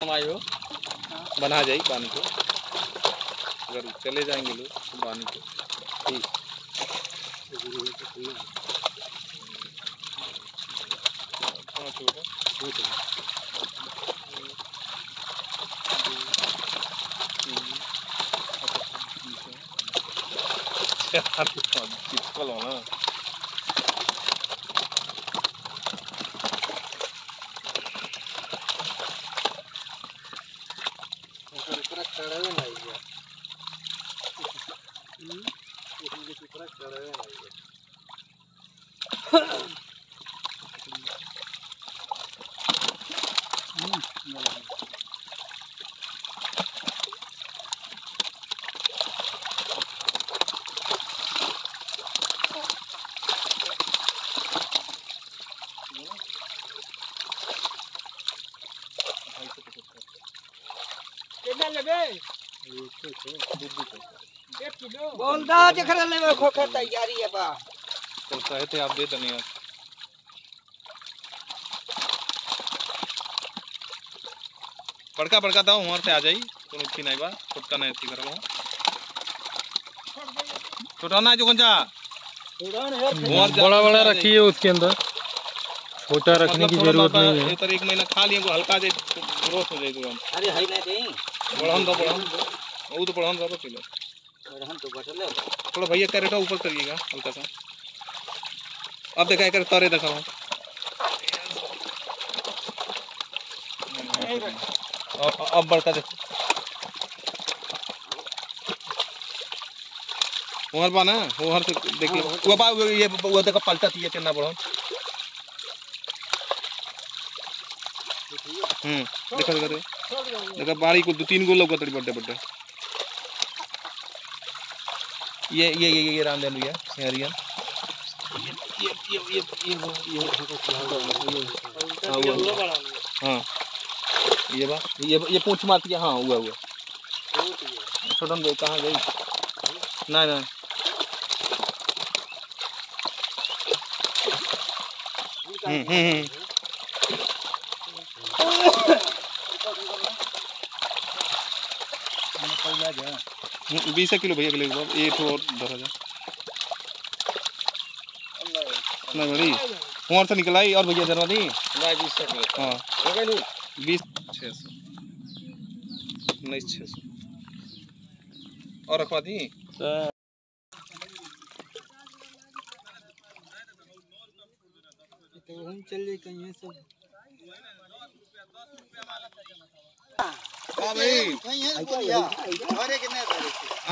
हो? बना जाए पानी को। अगर चले जाएँगे लोग तो पानी को। ठीक लेबे बुद्धि एक किलो बोल दा जखरा लेवे खोखे तैयारी है बा तो कहे थे आप दे दनी बड़का बड़का दाओ वहाँ से आ जाई कोनो थी नहीं बा छोटका नहीं थी करलो छोटा ना जो से बड़ा बड़ा। रखिए उसके अंदर। छोटा रखने की मतलब ज़रूरत नहीं है। ये तर एक महीना खा लिए हल्का जे ग्रोथ हो जाए तुरंत अरे है ना देई बढ़न दो बढ़न वो तो बढ़न दो किलो रहन तो बटले थोड़ा भैया कैरेटा ऊपर करिएगा, हल्का सा। अब देखा कर तारे देखा हूँ अब बढ़ता देखो वहाँ बा ना वहाँ से देखिए वो बा ये, वो देखो, पलटा थी ये कितना बड़ा। हम्म देखो देखो देखो। देखो बाड़ी को दो, तीन गो तड़ी बड्डे बड्डे ये ये ये ये राम देलू ये हरियन ये ये ये ये ये ये हाँ हाँ ये बा, ये ये पूछ मारती है हाँ हुआ हुआ। छोटन भाई कहाँ गई? नहीं नहीं हम्म हम्म हम्म हम्म, बीस किलो भैया के लिए एक और धर हज़ार नहीं बड़ी वहाँ से निकल आई और भैया जरा दी हाँ। बीस। छः सौ। उन्नीस छः सौ। और रखवा दी? तो हम चल कहीं सब। हाँ भाई। कहीं है के?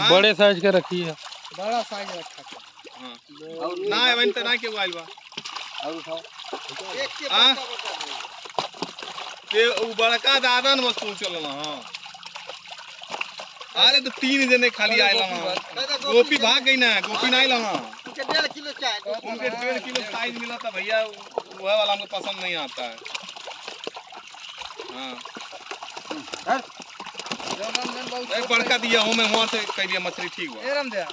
हाँ? बड़े साइज़ का रखिए बड़ा साइज़ रखा हाँ। ना है वहीं तो ना के आइल बा? और उठाओ। एक के हाँ? ते उ बड़का दादा न वस्तु चलना हाँ। अरे तो तीन जने खाली आयल हाँ गोपी भाग गई ना गोपी नहीं ला हाँ उनके डेढ़ किलो चाय उनके डेढ़ किलो साइज़ मिला था भैया वह वाला हमको पसंद नहीं आता है। हाँ। एक बड़का दिया हूँ मैं वहाँ से कह दिया मछली ठीक हुआ। एरम दे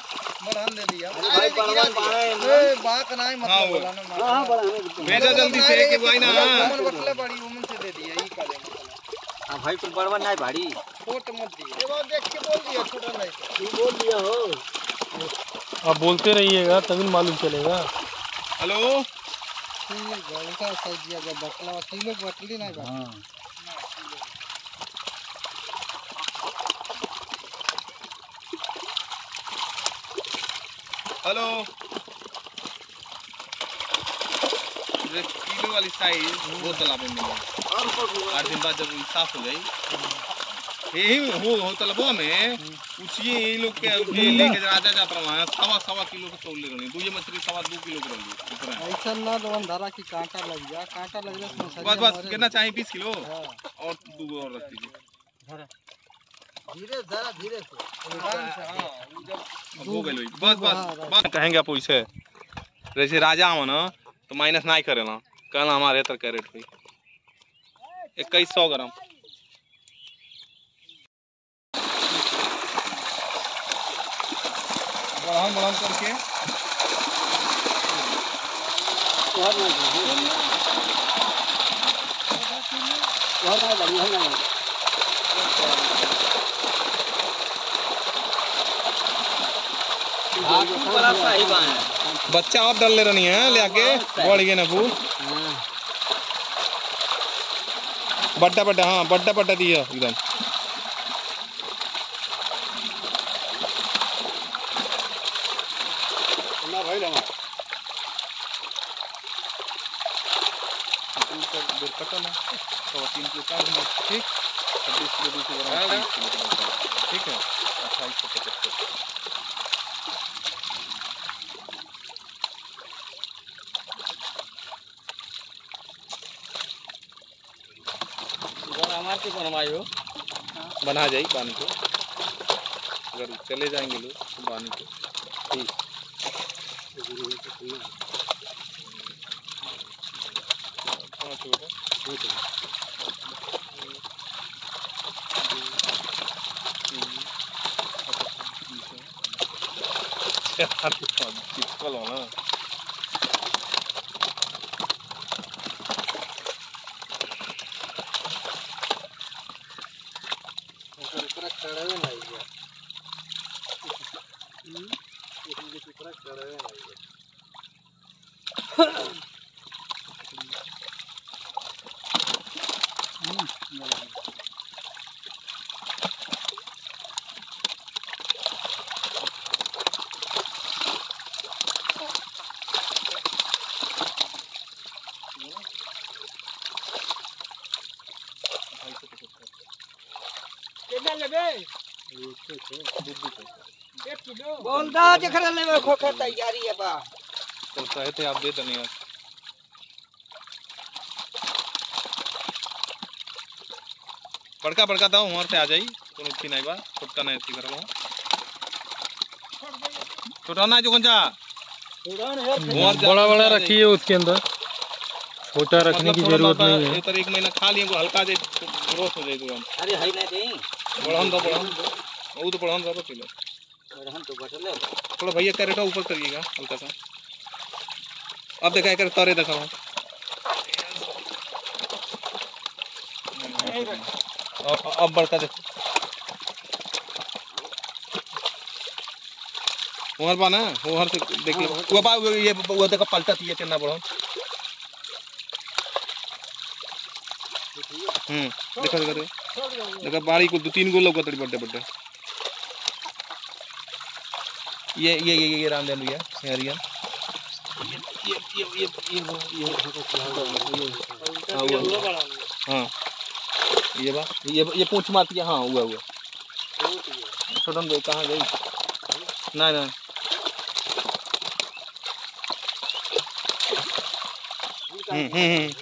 बड़हन दे दिया। भाई बड़वन बाड़े ए बात नहीं हाँ, मतलब वो। बोला हाँ बड़ा है। भेजा जल्दी से कि भाई ना। मन बटले बड़ी उमन से दे दिया ई करे हाँ। भाई कुल बड़वन नहीं भाड़ी छोट मत दिया। ये बात देख के बोल दिया छोटा नहीं। तू बोल दिया हो। आप बोलते रहिएगा तभी मालूम चलेगा। हेलो? ये गलता साइज़ दिया जब बटला किलो बटली नहीं बा हाँ। हेलो। किलो वाली साइज़ वो तालाब में मिला। आठ दिन बाद जब साफ़ हो जाई यही हो हो तालाबों में पूछिए ये लोग के लेके राजा जात रहा सवा सवा किलो के तोड़ ले रही दो ये मछली सवा दो किलो के रही ऐसा ना लोन धरा की कांटा लग गया कांटा से मछली बस बस कितना चाहिए बीस किलो? हाँ। और दो और रख दीजिए। धीरे जरा धीरे से। हाँ हो गई बस हाँ, बस बस। बस। कहेंगे आप वैसे जैसे राजा हो ना तो माइनस नहीं करेला कहना हमारे तर कैरेट हुई इक्कीस सौ ग्राम। बढ़ाम बढ़ाम करके। और नहीं और नहीं बढ़िया बच्चा आप डाल ले रही है ले आके बढ़ गए ना फू बड्डा बड्डा हाँ बड्डा बड्डा दिया एकदम ना भाई लगा ठीक छब्बीस किलो दूसरे ग्राम तीस किलो ग्राम ठीक है अट्ठाईस सौ पचहत्तर बना जाई बानी को अगर चले जाएँगे लोग तो बानी को ठीक पाँच होगा चिपकल हो ना पूरा चढ़ावे ना गया इसमें किसी पूरा चढ़ावे ना गया बोल जखरा लेवे खोखे तैयारी है बा। कहे थे आप दे दनिया बड़का बड़का था वहाँ से आ जाई। कोनो थी नहीं बा छोटा नहीं थी में छोटा ना जो गंजा? बड़ा बड़ा जाई। रखिए उसके अंदर। छोटा रखने की मतलब ज़रूरत नहीं है। एक तरह एक महीना खा लिए हल्का जे ग्रोथ हो जाए तुरंत अरे है ना दे बढ़न दो बढ़न वो तो बढ़न रहन तो बटले थोड़ा भैया कैरेटा ऊपर करिएगा हल्का सा। अब देखा कर तारे देखा वहाँ अब बढ़ता देख वहाँ बा ना वहाँ से देख लो। वो बा वो ये वो देखा पलटा थी ये कितना बड़ा हम्म देखा देखा देखा। देखा बाड़ी को दो तीन गो लोग तड़ी बड्डे बड्डे ये ये ये ये रामदेव भैया हरियन ये ये ये ये ये हाँ हाँ। ये बा, ये ये पूछ मारती है हाँ हुआ हुआ। छोटन भाई कहाँ गई? नहीं नहीं हम्म हम्म हम्म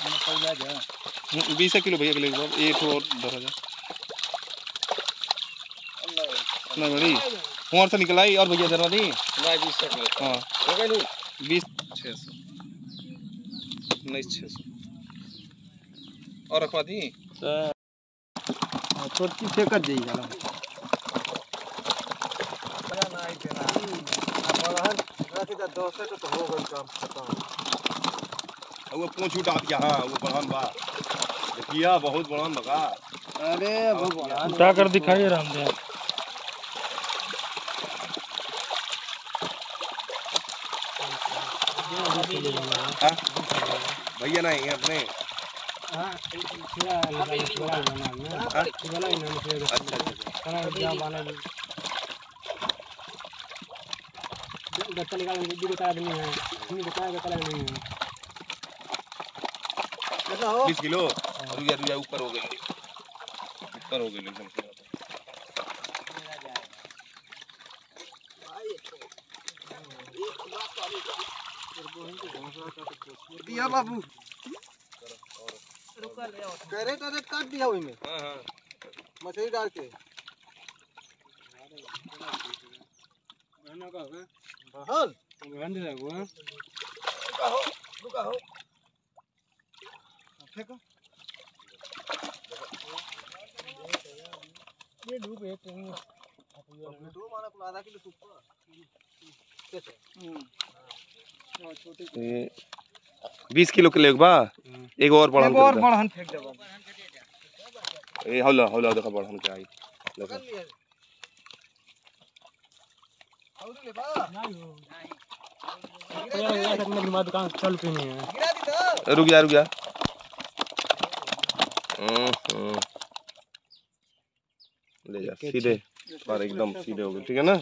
हम्म, बीस किलो भैया के लिए एक और धर हज़ार। नहीं बड़ी वहाँ से निकल आई और भैया धरवा दी हाँ। बीस। छः सौ। उन्नीस छः सौ। और रखवा दी? छोटी छोटकी फेंकत जाइए तो हो गई काम खत्म वो पूछ उठा दिया। हाँ वो बड़हन बा देखिया बहुत बड़हन बका अरे उठा कर दिखाइए रामदेव भैया नहीं है अपने। अच्छा अच्छा बीस किलो। रुया रुया ऊपर हो गई ऊपर हो गई एकदम दिया बाबू। कैरेट वैरेट काट दिया हुई में। हाँ हाँ। मछली डाल के। बहल। फेंको टमाटो माने कुल आधा किलो सुपर ये बीस किलो के लेग बा? एक और बड़हन और कर बड़हन फेंक देबो ए हौला हौला देखा बढ़न के आई देखा। कर लिए और ले बा दुकान चल पे नहीं। है गिरा दी तो रुक जा। रुक जा जा सीधे पर एकदम सीधे हो गए ठीक है ना?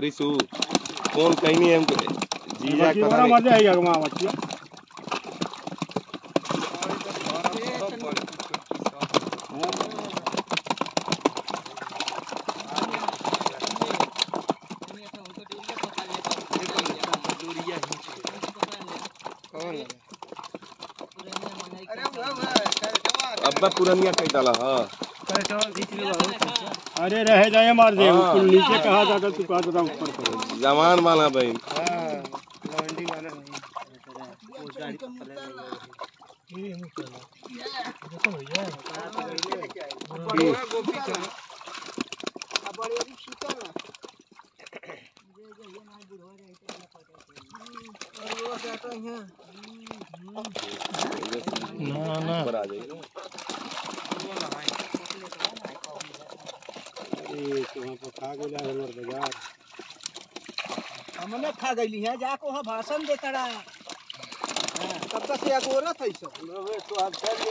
रिसु फ़ोन कहीं नहीं है हमको। जीजा का पता मज़ा आएगा वहाँ मछली अरे वो वो कर जवा अब्बा पुरनिया कह डाला हाँ। अरे रह जाए मार दे हाँ। नीचे कहा जाकर तू कहा जाता ऊपर जवान वाला बहन हाँ लवंडी वाला नहीं ना ना ऊपर आ जाएगा ए तो हम तो खा गेला हमर बाज़ार हमने खा गईली है जाको वहाँ भाषण देता रहा तब तक से अगोरत है सब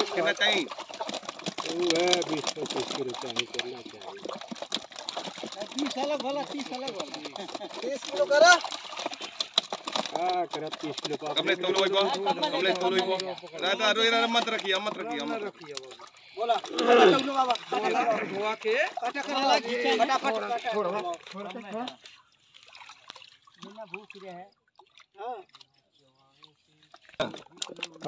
कितना चाहिए वो है बीस पच्चीस किलो चाहिए करना चाहिए तीस अलग भला तीस अलग भला तीस किलो करा हाँ करब तीस किलो पाप कमले तोलो इको कमले तोलो इको रात रोई रात मत रखिए मत रखिए मत रखिए बोला चलो बाबा धोआ के कटा कटा फटाफट छोड़ भूख रहे हैं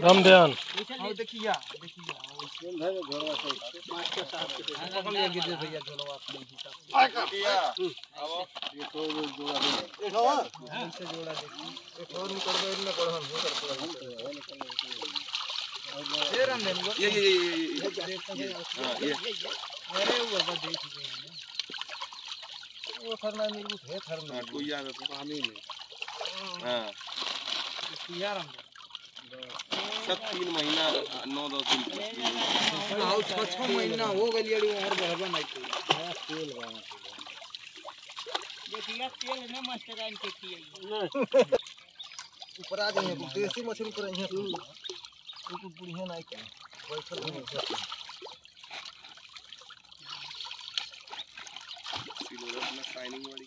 रामध्यान और देखिया ये ये ये ये ये ये हाँ ये अरे वो देख हैं वो थरना नींबू है थरना हाँ कोई याद पानी में हाँ। सब तीन महीना नौ दस दिन छ छ महीना हो गइल और बढ़बा नहीं तेल देखिए तेल में मास्टर आइन के किए ऊपर आ देसी मछली पर यहाँ बिल्कुल बुढ़िया नहीं कर बैठल नहीं सिलोरा अपना शाइनिंग वाली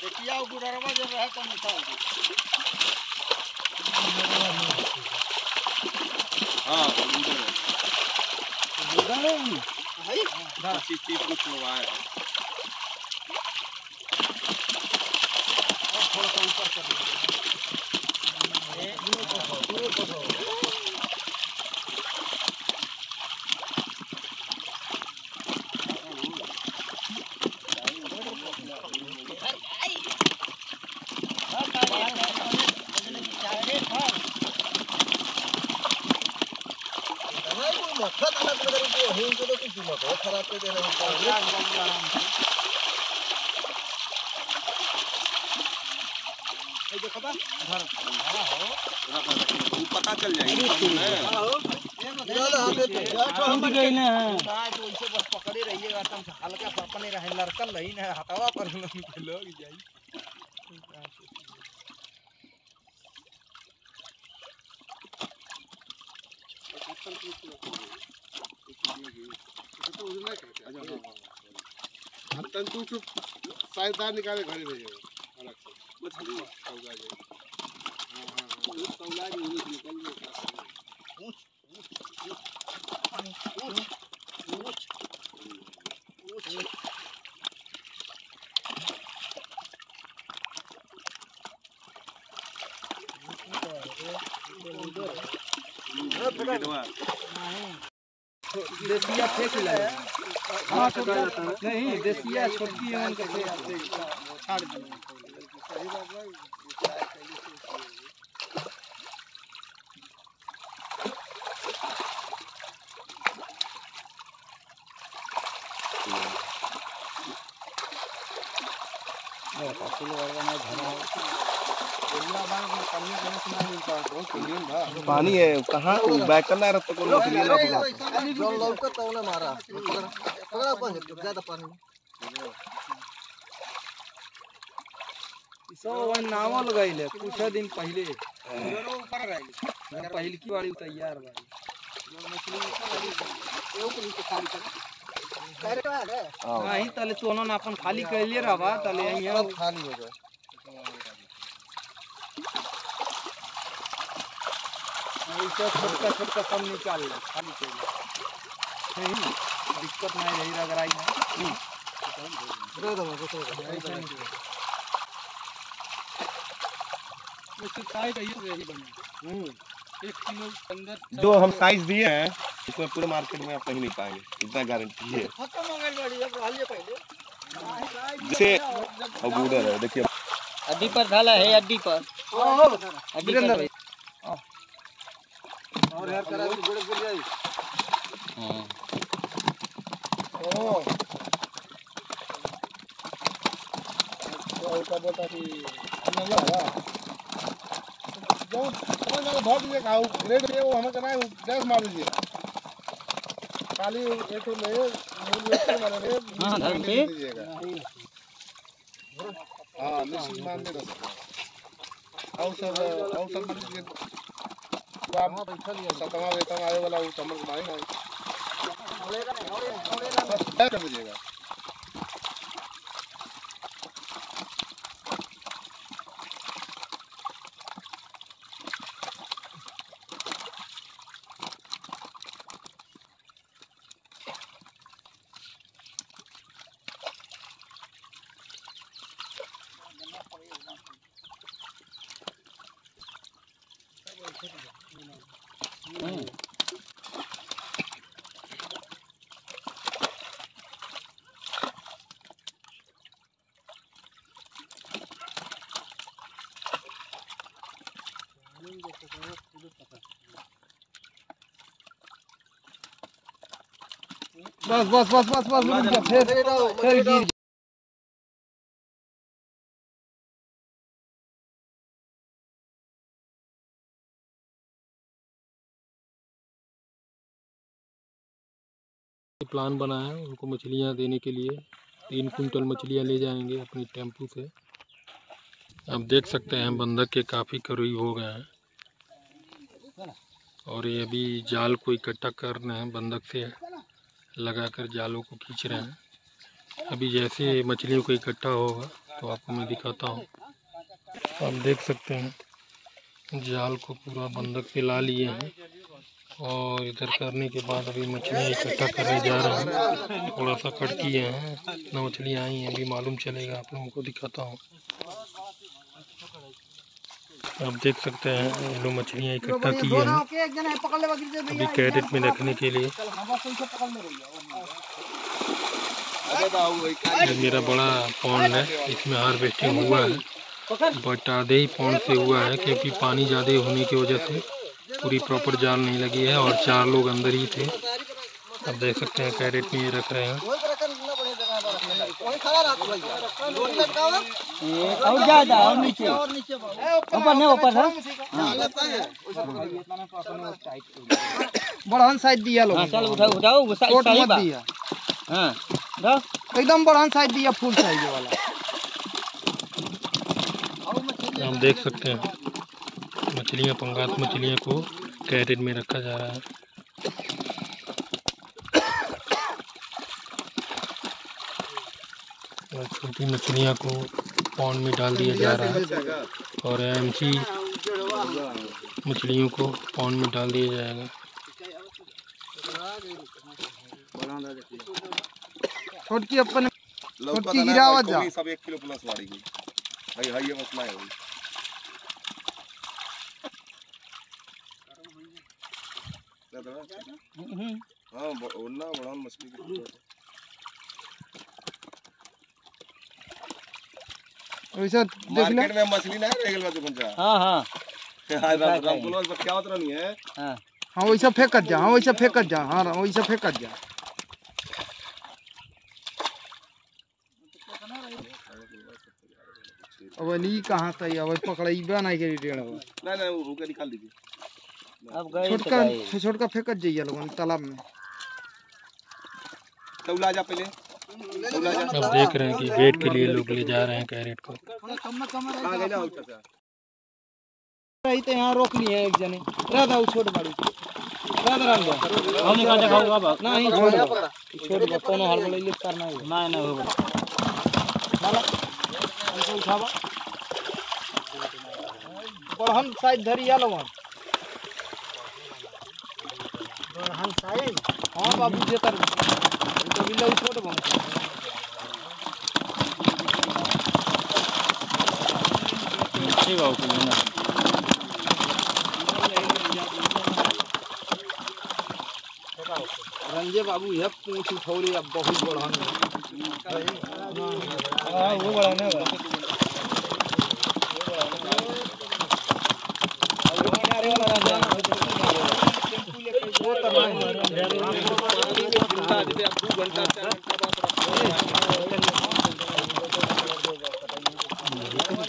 देखिए गुड़रवा जब रहा तो निकाल दो हाँ। उधर है। पच्चीस तीस कुछ लोग आए हैं। लगाते दे रहे पता चल जाएगा पकड़े रहिएगा हल्का सा अपने रहे लड़कल रही ना हटावा पर लोग जाए तार निकाले घरे भेजे अलग से नहीं देसिया छोटकी है उनका छाड़ दो पानी है कहाँ बैक करना रहता को मछली ना पकड़ा जो लौका तो ने मारा पकड़ा अपन ज़्यादा पानी नावल कुछ दिन पहले। पहल की बाड़ी तैयार नहीं तले ना अपन खाली रहबा तले यहाँ खाली हो गए ऐसा छोटका छोटका सब निकाल ले खाली कैले। नहीं दिक्कत नहीं रही रगड़ाई में। दे दो मुझे दे दो ऐसा नहीं उसकी टाइट है बनी। एक किलो अंदर जो हम साइज़ दिए हैं इसमें पूरे मार्केट में आप कहीं नहीं पाएँगे। इतना गारंटी है। हो जैसे अब है देखिए। अड्डी पर ढाला है अड्डी पर। अड्डी पर और यार करा भी गोड़ गिर जाई ओ। तो का बोलता कि नंगा है जो समझ में बहुत ये खाओ? ग्रेड में वो हमें करना है गैस मार दीजिए। खाली एक ले हाँ, धर्म दे के। हाँ निश्चित मान दे और सब और सब मान लीजिए तो आप सतवा वेतन आए वाला वो समझ में आएगा बस तय कर दीजिएगा? बस बस बस बस बस रुक जा फिर फिर गिर प्लान बना है उनको मछलियाँ देने के लिए। तीन कुंटल मछलियाँ ले जाएँगे अपने टेंपू से। आप देख सकते हैं बंधक के काफ़ी करीब हो गए हैं। और ये अभी जाल को इकट्ठा कर रहे हैं बंधक से। लगाकर जालों को खींच रहे हैं। अभी जैसे मछलियों को इकट्ठा होगा तो आपको मैं दिखाता हूँ। आप देख सकते हैं, जाल को पूरा बंधक पे ला लिए हैं और इधर करने के बाद अभी मछलियाँ इकट्ठा करने जा रहे हैं। थोड़ा सा कट किए हैं कितना मछलियाँ आई हैं, अभी मालूम चलेगा, आप लोगों को दिखाता हूँ। आप देख सकते हैं ये लोग मछलियाँ इकट्ठा किए हैं। अभी कैरेट में रखने के लिए। ये मेरा बड़ा पौंड है इसमें हार्वेस्टिंग हुआ है। बट आधे ही पौंड से हुआ है क्योंकि पानी ज़्यादा होने की वजह से पूरी प्रॉपर जाल नहीं लगी है और चार लोग अंदर ही थे। आप देख सकते हैं कैरेट में ये रख रहे हैं। खा और ज़्यादा और नीचे। ऊपर नहीं ऊपर है। बड़हन साइड दिया लोग हाँ चल उठाओ उठाओ वो साइड कोट मत दिया। हाँ उठाओ। एकदम बड़हन साइड दिया फुल साइज़ वाला। हम देख सकते हैं मछलियाँ पंगास मछलियों को कैरेट में रखा जा रहा है। और छोटी मछलियाँ को पौंड में डाल दिया जा रहा है और एमसी मछलियों को पौंड में डाल दिया जाएगा। छोटकी अपन छोटकी दाना गिरावत जा। सब एक किलो प्लस वाड़ी गई भाई हाई ये मसला है भाई? हाँ? ब- वरना बड़ा मछली के टुकड़े। वैसा देख मार्केट में मछली नहीं रह गई दुकान जा हाँ हाँ। हाय राम राम। बोलो पर क्या उतरा नहीं है? हाँ। हाँ वैसा फेंकत जा हाँ वैसा फेंकत जा हाँ वैसा फेंकत जा। अब नी कहाँ अब पकड़ेबा नहीं करी नहीं नहीं वो के निकाल दीजिए। अब गए तो छोटका छोटका फेंकत जाइए लोगन तालाब में। तौला जा पहले। जा अब देख रहे हैं कि वेट के लिए लोग ले जा रहे हैं कैरेट को। रही तो यहाँ रोक लिए एक जने। राधा वो छोट बाड़ी। राधा राम जा हम का देखो बाबा। नहीं छोड़ छोड़ बा कोनो हल बोले लिफ्ट करना है होगा हमको उठावा साइड धरी आ लोगन बड़हन साइड हाँ बाबू जे कभी लो छोड़ बा ठीक है। ओके रंजे बाबू यह पूछ उठौले अब बहुत बड़हन हाँ वो बड़ा ना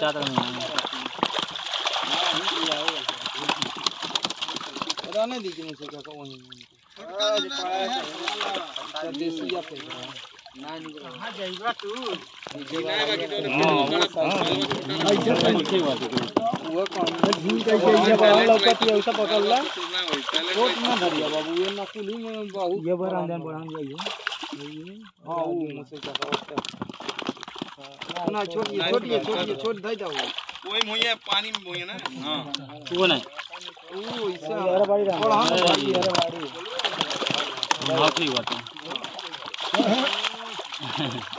ज़्यादा नहीं रहने दीजिए मुझसे क्या कहूँ वहीं देसी या पे वो कौन झील का ये बड़ा लौकत है उसे पकड़ ला छोट ना धरिया बाबू ये नकुली में बहुत ये बड़ा अंदर बड़ा जाइए हाँ वो मुझसे क्या कहते ना छोटी छोटी छोटी छोड़ दे जाओ। कोई मुझे पानी में मुझे ना? हाँ। वो ना ओ इससे अरे बाड़ी बड़ा बाड़ी अरे बाड़ी। हाँ हुआ बात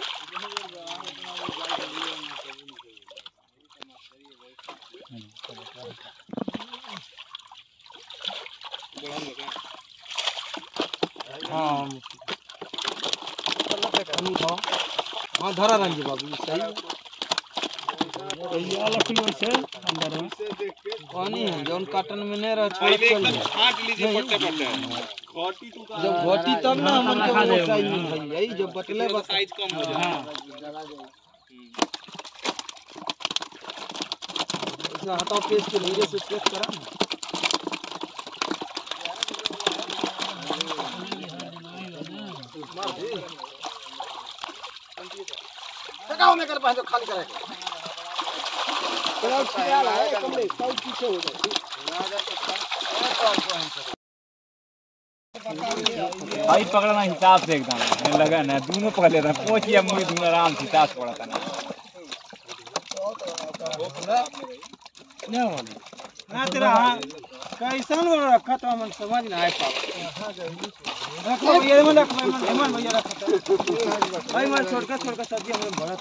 है हाँ हाँ धरा रंजी बाबू सही अंदर पानी है जौन काटन में नहीं रह छोड़ चल छांट लीजिए पट्टे पट्टे तू जब घोटी तब ना हमन के वो साइज़ में भई यही जब बटले बस साइज़ कम हो जाए हटाओ पेस्ट के धीरे से चेक करा है कमरे सब पीछे हो जाए भाई पकड़ना हिसाब से एकदम। नहीं लगा ना दोनों पकड़ लेता है पहुँच या मुझे दोनों आराम से हिसाब से पड़ा था ना। ना तेरा हाँ कैसन वाला रखा तो हम समझ ना आए पाओ रखो ये मन रखो मन मन भैया रखो। भाई मन छोड़ का छोड़ का सब्ज़ी हम भरत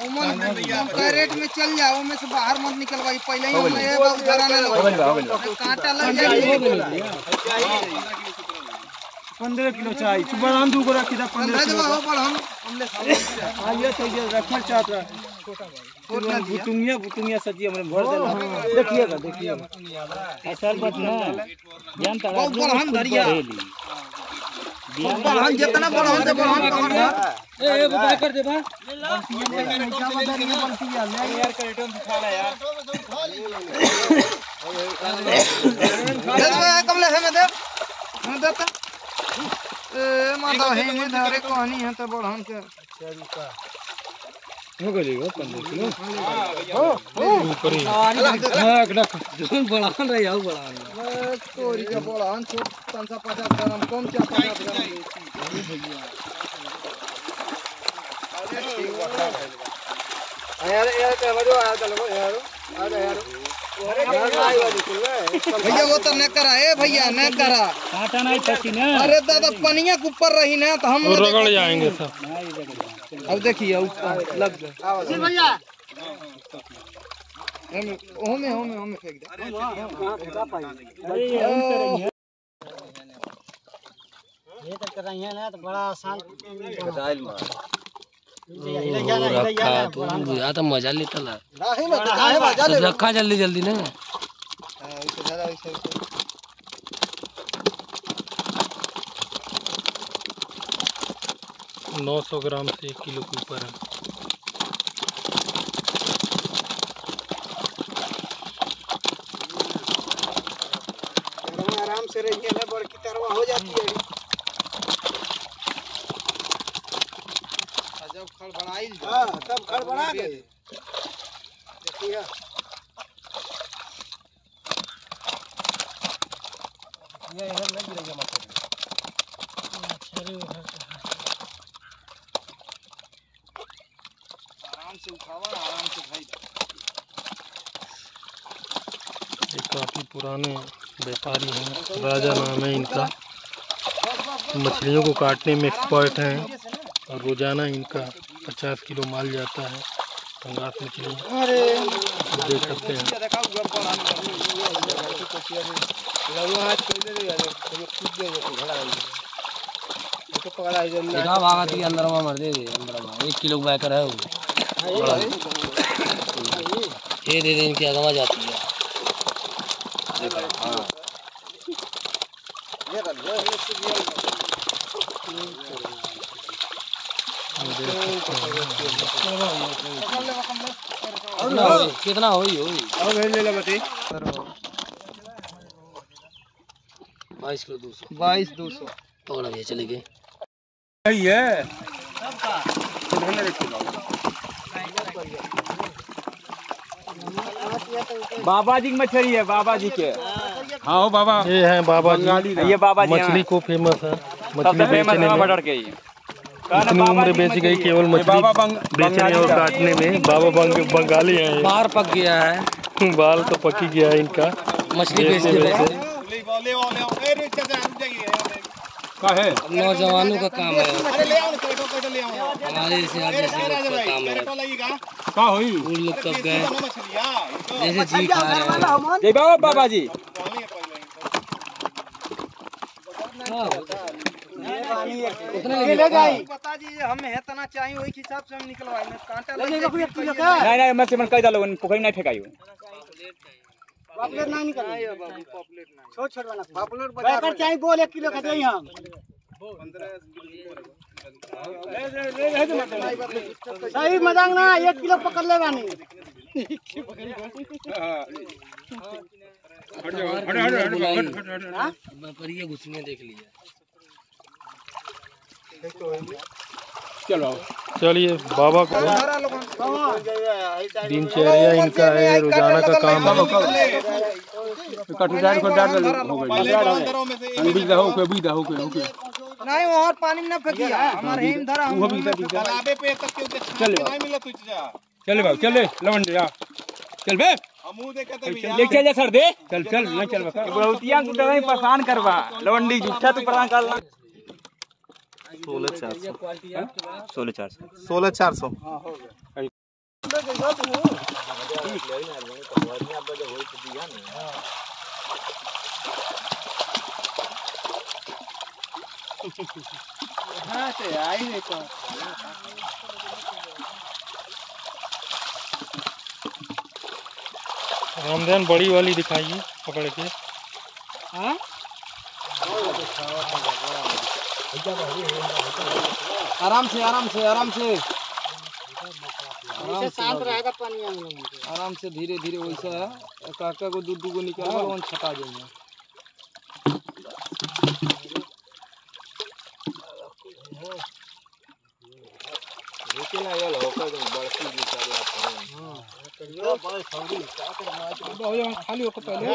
तो ऐसा दिन कैरेट में चल जाओ में से बाहर मत निकल भाई पहले ही हमने ये बहुत धरा ना कांटा लग जाएगी। पंद्रह किलो चाहिए। सुबह हम दू को रखी था पंद्रह किलो। हो पर हम तो ये रखल चाहत रहा बुतुंगिया बुतुंगिया सब्ज़ी हमने भर देला। देखिएगा देखिएगा। असल बात ना। जानता है बहुत बड़ हम धरिया। बहुत जितना बड़ हम से बड़ हम कवर है ए ए बाय कर दे बा यार करेटन दिखा यार दे दे कमले है मैं दे में देता। ए माता है में धरे कहानी है तो बड़ के अच्छा गई वो पंद्रह किलो ऊपर ही रख रख बड़ा रही जा भैया वो तो न करा ए भैया न करा काटा नहीं थकी ना। अरे दादा पनिया के ऊपर रही ना तो हम रगड़ जाएँगे सब। अब देखिए ऊपर लग गए भैया। ओमे ओमे ओमे फेंक दे। ये तो कर रही है ना तो बड़ा आसान। तो मज़ा लेता ला तो रखा जल्दी जल्दी ना नौ सौ ग्राम से एक किलो के ऊपर है आराम से रहिए ना बड़ की तरवा हो जाती है। जब खड़बड़ाई हाँ तब खड़बड़ा गए देखिए। ये इधर लग गिरेगा मत। आराम से उठावा आराम से भाई। ये काफ़ी पुराने व्यापारी हैं। राजा नाम है इनका। मछलियों को काटने में एक्सपर्ट हैं। और रोज़ाना इनका पचास किलो माल जाता है। पंगास मछली देख सकते हैं। हुआ भागा थी अंदर में मर दे अंदर में। एक किलो बैकर है वो। ये दे दे इनकी अगवा जाती है। कितना हो अब ले ले बते किलो दो सौ। बाईस दो सौ। पकड़ा भैया चले गए। है। बाबा जी की मछली है बाबा जी के। हाँ बाबा। ये हैं बाबा जी ये बाबा जी मछली को फ़ेमस है। मछली बेचने में। बटर के ही इतनी उम्र बेच गई केवल मछली बेचने और काटने में। बाबा बंग, बंगाली हैं बाहर पक गया है। बाल तो पकी गया है इनका। मछली बेचते है। नौजवानों का काम है। हमारे जैसे काम है। लोग कब गए? जैसे जी खा रहे हैं। जय बाबा बाबा जी। पता जी हमें है तना चाहिए वही हिसाब से हम निकलवाए में कांटा लग जाए नहीं नहीं मत मन कह डालो पोखरी नहीं फेंकायो पॉपुलर नहीं निकल बाबू पॉपुलर नहीं छोट छोट वाला पॉपुलर बाज़ार चाहिए बोल एक किलो का दे हम सही मज़ाक ना एक किलो पकड़ ले बानी व्यापारी घुसने देख लिया चलो। चलिए बाबा को दिनचर्या इनका है रोज़ाना का काम। है गई। के के नहीं। और पानी में ना हमारे हिम धरा भी बीज चल चल बाबू चल लवंडे आ। चल बे। ले चल जा सर दे। चल चल नहीं चल बका बहुतिया परेशान करवा। लवंडी झूठा तो परेशान कर ला। सोलह चार सौ। सोलह चार सौ। सोलह चार सौ। हाँ तो आई नहीं तो। रामधन बड़ी वाली दिखाइए पकड़ के। आराम से आराम से आराम से। शांत रहेगा पानी हम लोग आराम से धीरे धीरे वैसा है। काका को दू दू को निकाल वन छटा देंगे। खाली होकर पहले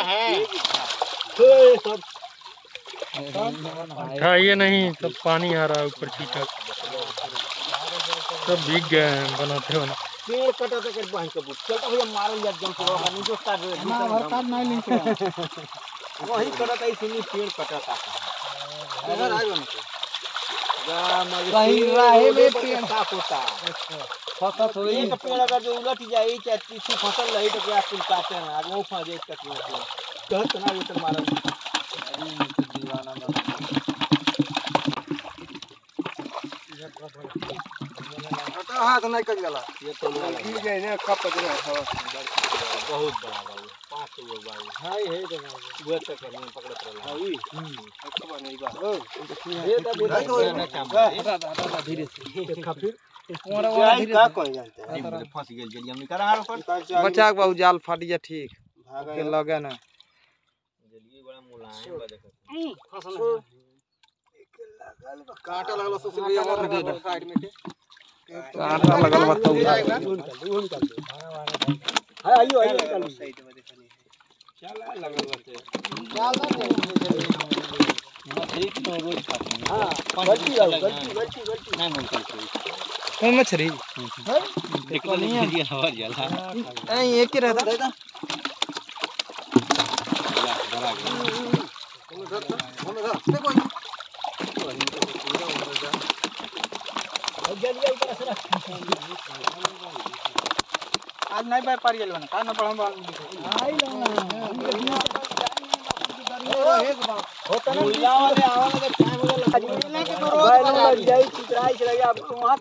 उठाइए नहीं सब पानी आ रहा है ऊपर छीटा सब भीग गए हैं बनाते बनाते पेड़ कटा तो कर बहन के बुट चलता भैया मारल जा जम से हम जो स्टार्ट ना हर काम नहीं लिंक वही कटा था इसलिए पेड़ कटा था। इधर आ जाओ कहीं राहे में पेड़। साफ़ होता। फसत हो एक पेड़ अगर जो उलट जाए चाहे तीसरी फ़सल रही तो क्या कुल काटे हैं? आगे वो फंस तक कहत ना ये तो मारल हाथ नहीं कर गला। ये तो गिर गए ना पकड़ रहा बहुत बड़ा बाबू पाँच सौ बाबू हाँ ये तो वो तक करने में पकड़त रहला खबर नहीं बा ये तो बोला काम दादा दादा धीरे से। खाफिर तुम्हारा वाला धीरे का कोई जानते फंस गेल जल्दी हम करा पर बचा के बाबू जाल फाट जा ठीक। के लगे ना। जल्दी बड़ा मुलायम बा देखो। काटा लगलो और दे दो साइड में के कांटा लगल बताऊ हाँ आइयो आइयो निकालो साइड में देखनी चल लगल बाटे चल ना ठीक तो रोज खाते हैं हाँ गलती गलती गलती गलती नहीं मन करते कौन मछली देखो नहीं दिया हवा जला नहीं एक ही रहता। आज नहीं बाय पारी जलवाना का ना। पढ़ा बाल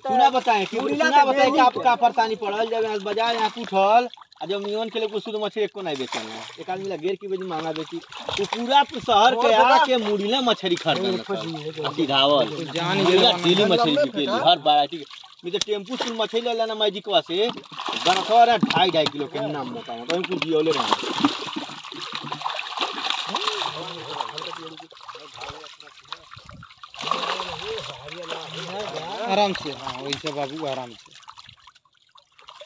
सुना बताएँ कि सुना बताएँ कि आपका परेशानी पड़ल जब बाज़ार यहाँ आ जब के लिए कुछ शुद्ध मछली एको नहीं बेचल है। एक आदमी ला की बेची महँगा बेची। तो पूरा शहर के आके मुड़ीला मछली खरीदल पूरा डेली मछली बिकेली हर वैरायटी के मैं तो टेंपू से मछली ले लेना मैजिकवा से बनखवा रहा ढाई ढाई किलो के नाम मोटा है कहीं कुछ दियोले रहा आराम से हाँ वैसे बाबू आराम से।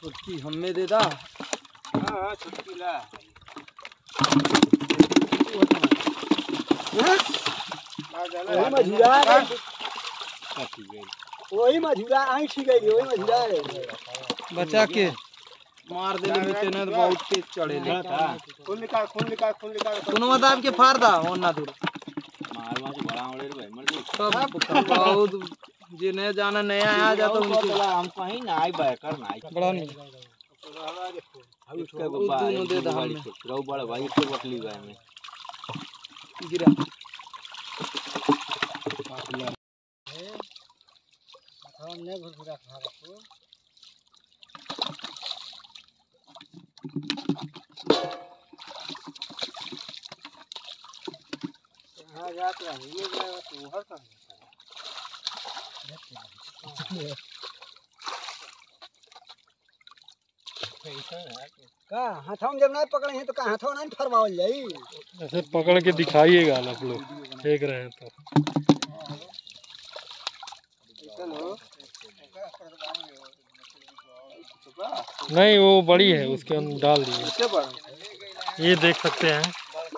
छुट्टी हमें दे दा। हाँ छुट्टी ला। वही मझुरा वही मझुरा आई छी गई वही मझुरा बचा के। मार देले में तेने तो बहुत तेज चढ़े ले खून निकाल खून निकाल खून निकाल। कोनो दाब के फाड़ दा और ना दूर। मार मार बड़ा ओड़े भाई मर सब बहुत जे नया जाना नया आ जाता उनके हम कहीं ना आई बैकर ना आई बड़ा नहीं। उसके वो दोनों दे दा हमें। रहो बड़ा भाई इसको बटली भाई में। गिरा। का हाथों में जब नहीं पकड़े हैं तो का हाथों नहीं फरमावल जाई ऐसे पकड़ के दिखाइएगा आप लोग देख रहे हैं तो। नहीं, वो बड़ी है, उसके अंदर डाल दीजिए ये देख सकते हैं,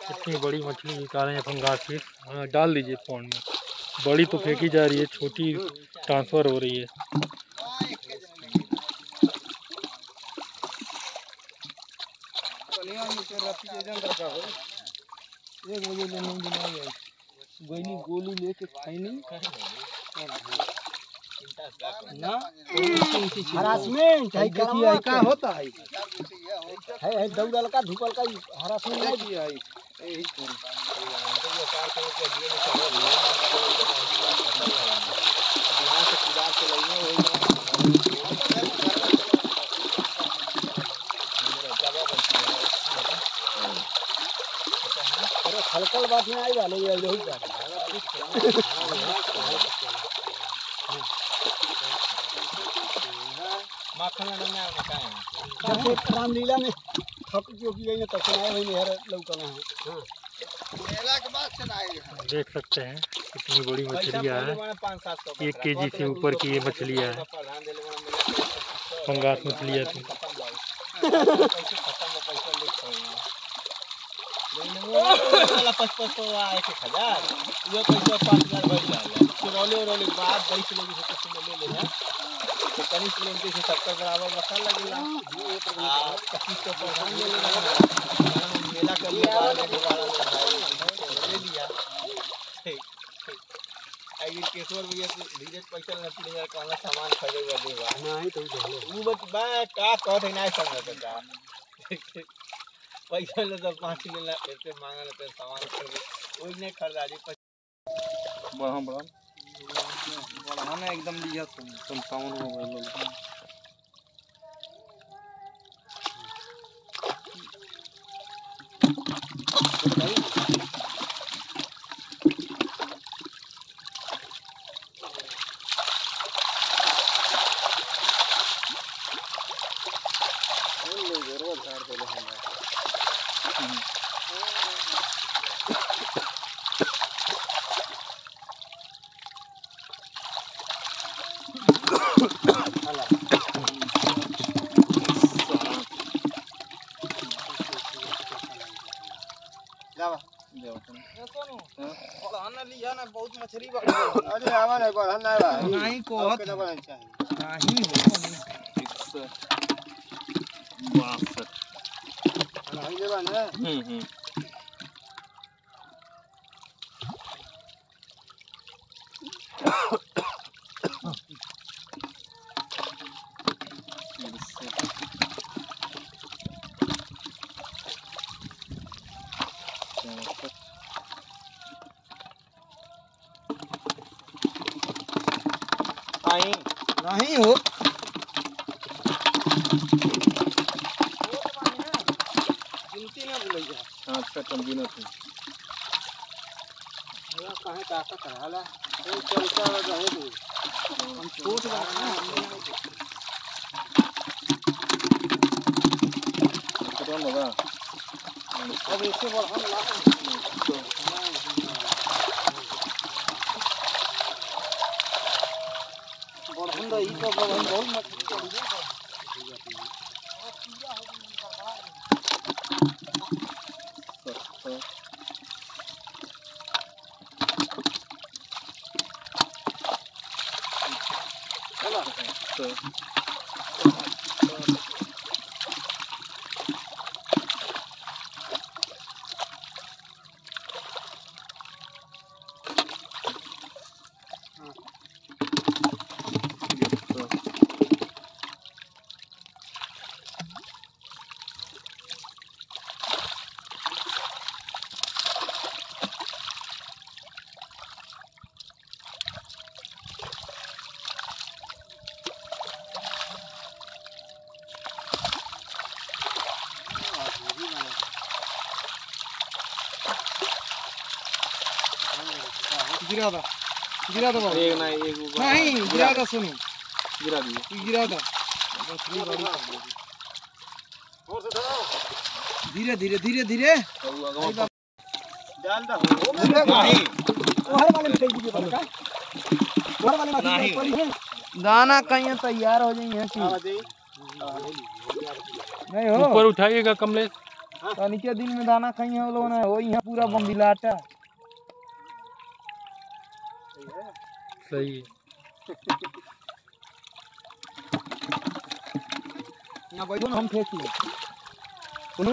कितनी बड़ी मछली निकाले हैं फंगास हाँ डाल दीजिए पौंड में। बड़ी तो फेंकी जा रही है, छोटी ट्रांसफ़र हो रही है। एक बजे गोली लेके खाई नहीं। ना हरासमेंट है देखिए का। होता है। है है दौड़ल का धुपल का हरासमेंट नहीं देखिए आई यही बात में आई वाले ये बात जैसे रामलीला में थक जो की गई तब से आए हुए मेहर लौकल हैं देख सकते हैं कितनी बड़ी मछलियाँ हैं एक के जी से ऊपर की ये मछलियाँ हैं पंगास मछलियाँ थी चुरौले उरौले बाद लोग ले कनिष्ठ लोग के से सत्तर बराबर बसा लगेगा पच्चीस सौ प्रधान ले मेला। कर लिया बड़ा ले भाई ले लिया। आई केशवर भैया से धीरे पैसा लेना तीन हज़ार कहना सामान खरीदेगा देगा नहीं तो ऊ बच बा का कहत है नहीं समझ का पैसा ले तो पाँच ले ऐसे मांगा ले तो सामान खरीद। ओइ ने खरीदारी बढ़ा बढ़ा बढ़ाना एकदम लिया तुम तुम सामान हो गए बढ़ाना बहुत मछली अरे आवन है बढ़न ना बा नहीं को कितना बढ़न चाहिए नहीं। हो हम जे बा ना हम्म हम्म गिरा दो एक ना एक ऊपर नहीं गिरा दो सुनो। गिरा दिए तू गिरा दो। धीरे धीरे धीरे धीरे। डाल दो। नहीं। ओहर वाले में फेंक दीजिए बड़का ओहर वाले में नहीं। पड़ी है। दाना कहीं तैयार हो जाइए कि नहीं हो। ऊपर उठाइएगा कमलेश। तो नीचे दिन में दाना कहीं हो लोग ना हो यहाँ पूरा बम्बिलाटा सही है। यहाँ बैठो ना हम फेंकी सुनो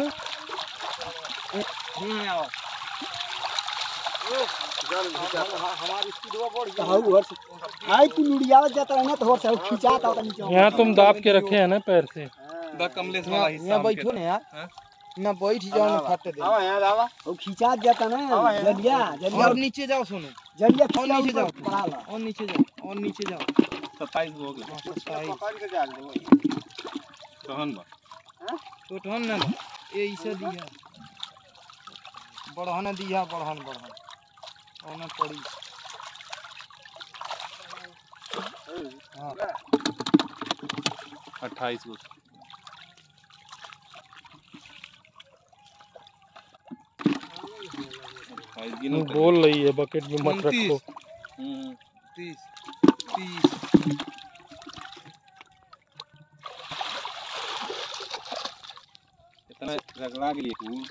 आई तू लुड़ियावत जाता है ना तो और सब खिंचाता होता नीचे। यहाँ तुम दाब के रखे हैं ना पैर से। द कमलेश वाला हिस्सा यहाँ बैठो ना यार। हाँ? यहाँ बैठ जाओ ना फट दे। वो खिंचात जाता ना जलिया जलिया। और नीचे जाओ सोनू। जलिया और नीचे जाओ। और नीचे जाओ और नीचे जाओ। सत्ताईस हो। गए हाँ, सत्ताईस। कहन बा। तो ठन ना। ये इसे दिया बढ़हन दिया बढ़हन बढ़हन और ना पड़ी। अट्ठाईस गो अट्ठाईस गिनो तो। बोल रही है बकेट में मत रखो। हम्म, तीस तीस। इतना रगड़ा के लिए तू।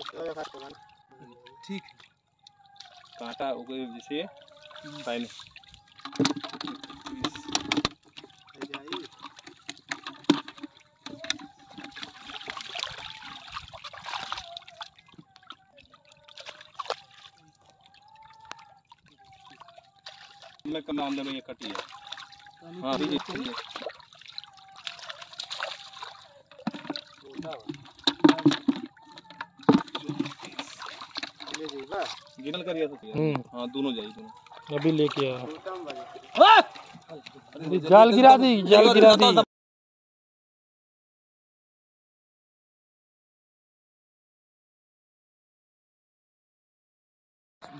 ठीक कांटा उगे जैसे पहले। मैं कम अंदर में ये कटी है। हाँ जी जी है गिनल करिए तो हम्म। हाँ दोनों जाइए दोनों। अभी लेके आ जाल गिरा दी जाल गिरा दी।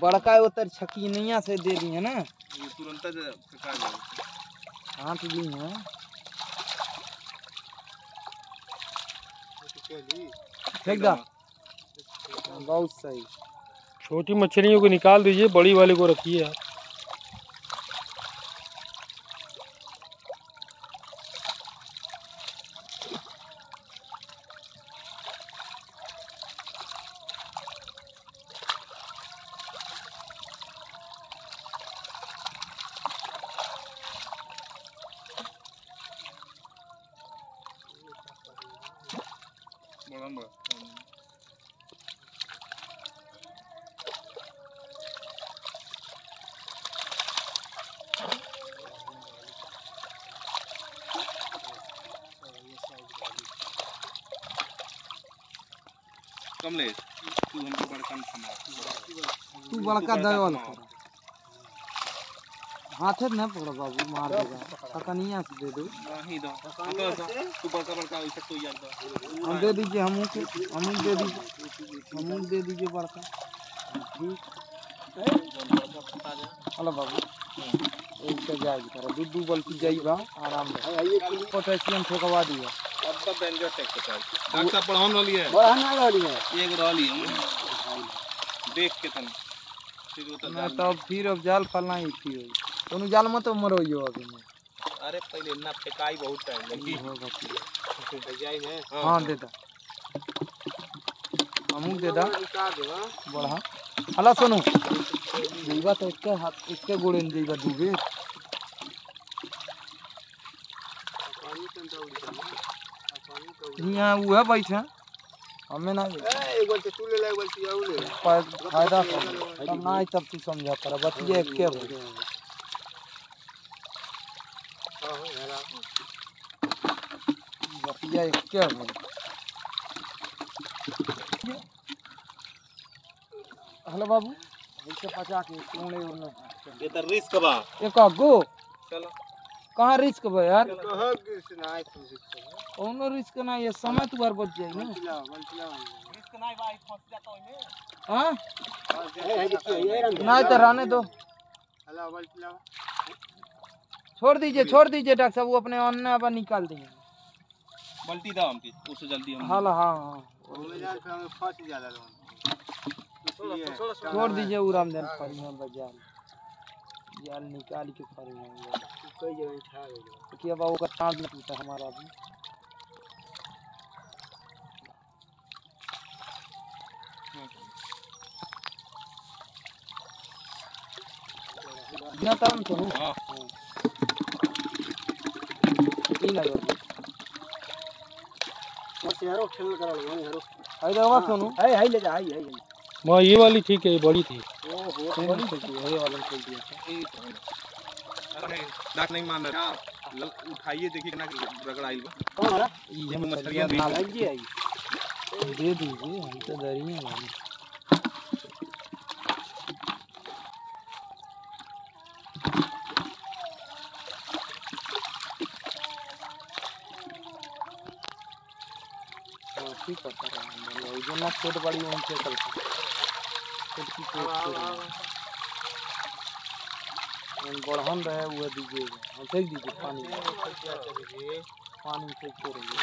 बड़का उतर छकीनिया से दे दी है ना। तुरंत जाए हाथ दी है। फेंक दा। बहुत सही। छोटी मछलियों को निकाल दीजिए बड़ी वाले को रखिए आप बड़ा बड़ा कमलेश तू हमको बड़का संभाल तू बड़का दयाल कर हाथे न पकड़ो बाबू मार देगा। सकनिया से दे दो। नहीं दो। तो। तू बड़का बड़का वैसे तो याद दो। हम दे दीजिए हमू के हमू दे दीजिए हमू दे दीजिए बड़का। ठीक। हेलो बाबू। एक से जाएगी तरह। दू दू बल्कि जाइएगा आराम से पोटेशियम फेंकवा दिया। अब तो बेंजर टेक के चल डॉक्टर पढ़ाउन वाली है बड़ा वाली है एक रहली देख के तन। फिर उतर मैं तो फिर अब जाल फलना ही थी दोनों जाल में तो मरोइयो अभी में। अरे पहले ना फेकाई बहुत टाइम लगी। होगा फिर। जाई है हाँ। दे दा हमू दे दा बढ़ा। हला सुनो। जइबा तो एक हाथ एक गोड़े में जइबा डूबे यहाँ उहे बैठे हमें ना फा- फ़ायदा कर तब ना आई तब तू समझा कर बतिया के बतिया के हेलो बाबू ऐसे पचा के कोने उड़ने ये तो रिस्क बा। एक गो चलो। कहाँ रिस्क बा यार कोनो रिस्क ना ये समय तुम्हार बच जाए ना रिस्क नहीं बा फंस जाता ओइमे हाँ नहीं तो रहने दो छोड़ दीजिए छोड़ दीजिए डॉक्टर साहब वो अपने अन्य अब निकाल देंगे बल्टी दाओ हमके उससे जल्दी हम हाँ हाँ हाँ छोड़ दीजिए उराम देन फरी में बाज़ार जाल निकाल के फरी में कई जगह देखिए बाबू का टाँग में टूटा हमारा अभी बिना तरम तो हूँ हाँ ई लगा आई देखो सुनू है है ले जा है है वहाँ ये वाली ठीक है ये बड़ी थी दांत नहीं मान रहा उठाइए देखिए कितना रगड़ाई बा। ये मछलियाँ भी दे दीजिए हम तो डरी हैं ठीक करता रहा जो ना छोट बड़ी उनसे कल छोट की छोट बढ़न रहे वो दीजिएगा हाँ, फेंक दीजिए पानी। पानी फेंकते रहिए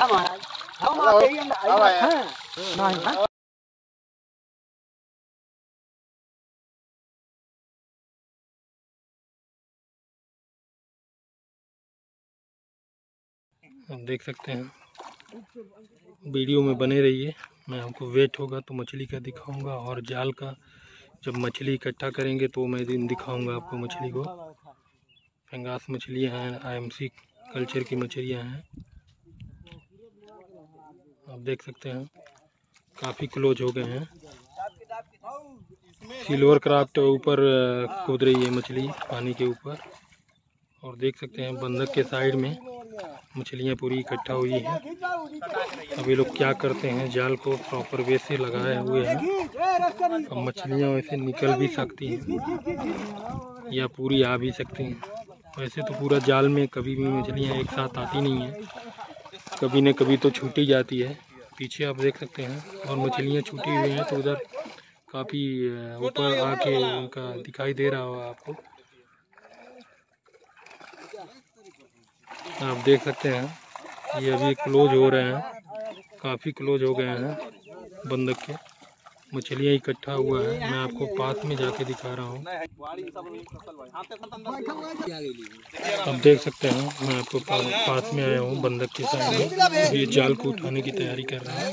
छोट साइड हाँ हम हो आप देख सकते हैं। वीडियो में बने रहिए। मैं हमको वेट होगा तो मछली का दिखाऊँगा और जाल का जब मछली इकट्ठा करेंगे तो मैं दिन दिखाऊँगा आपको मछली को। फंगास मछलियाँ हैं आईएमसी कल्चर की मछलियाँ हैं। आप देख सकते हैं, काफ़ी क्लोज हो गए हैं। सिल्वर क्राफ्ट ऊपर कूद रही है मछली पानी के ऊपर। और देख सकते हैं बंधक के साइड में मछलियाँ पूरी इकट्ठा हुई हैं। अभी लोग क्या करते हैं, जाल को प्रॉपर वे से लगाए हुए हैं। अब मछलियाँ वैसे निकल भी सकती हैं या पूरी आ भी सकती हैं। वैसे तो पूरा जाल में कभी भी मछलियाँ एक साथ आती नहीं हैं। कभी न कभी तो छूटी जाती है। पीछे आप देख सकते हैं, और मछलियाँ छूटी हुई हैं तो उधर काफ़ी ऊपर आके उनका दिखाई दे रहा होगा आपको। आप देख सकते हैं, ये अभी क्लोज हो रहे हैं, काफ़ी क्लोज हो गए हैं बंदक के। मछलियाँ इकट्ठा हुआ है। मैं आपको पास में जाके दिखा रहा हूँ। आप देख सकते हैं मैं आपको पा, पास में आया हूँ बंदक के सामने। ये जाल को उठाने की तैयारी कर रहा है।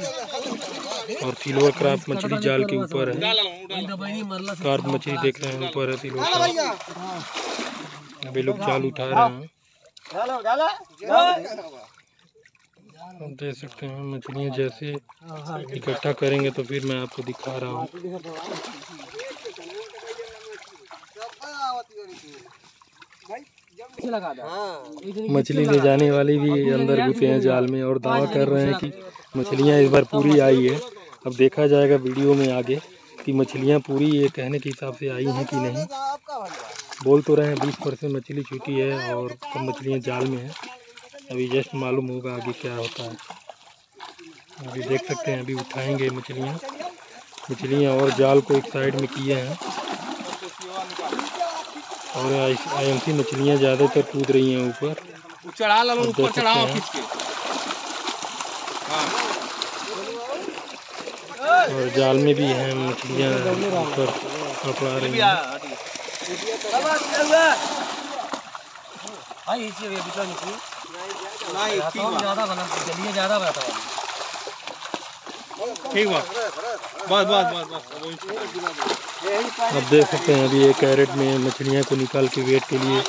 और सिल्वर क्राफ्ट मछली जाल के ऊपर है। कार्प मछली देख रहे हैं ऊपर है सिल्वर अभी लोग जाल उठा रहे हैं। देख सकते हैं मछलियाँ जैसे इकट्ठा करेंगे तो फिर मैं आपको दिखा रहा हूँ। मछली ले जाने वाले भी अंदर घुसे हैं जाल में और दावा कर रहे हैं कि मछलियाँ इस बार पूरी आई है। अब देखा जाएगा वीडियो में आगे कि मछलियाँ पूरी ये कहने के हिसाब से आई हैं कि नहीं। बोल तो रहे हैं बीस परसेंट मछली छूटी है और कम मछलियाँ जाल में है। अभी जस्ट मालूम होगा आगे क्या होता है। अभी देख सकते हैं अभी उठाएँगे मछलियाँ। मछलियाँ और जाल को एक साइड में किए हैं। और आई एम सी मछलियाँ ज़्यादातर कूद रही हैं ऊपर। चढ़ा लो हैं। और जाल में भी हैं मछलियाँ ऊपर पकड़ा रही हैं। ज़्यादा बना जलिए ज़्यादा बता ठीक बा बस बस बस बस अब देख सकते हैं अभी एक कैरेट में मछलियाँ को निकाल के वेट के लिए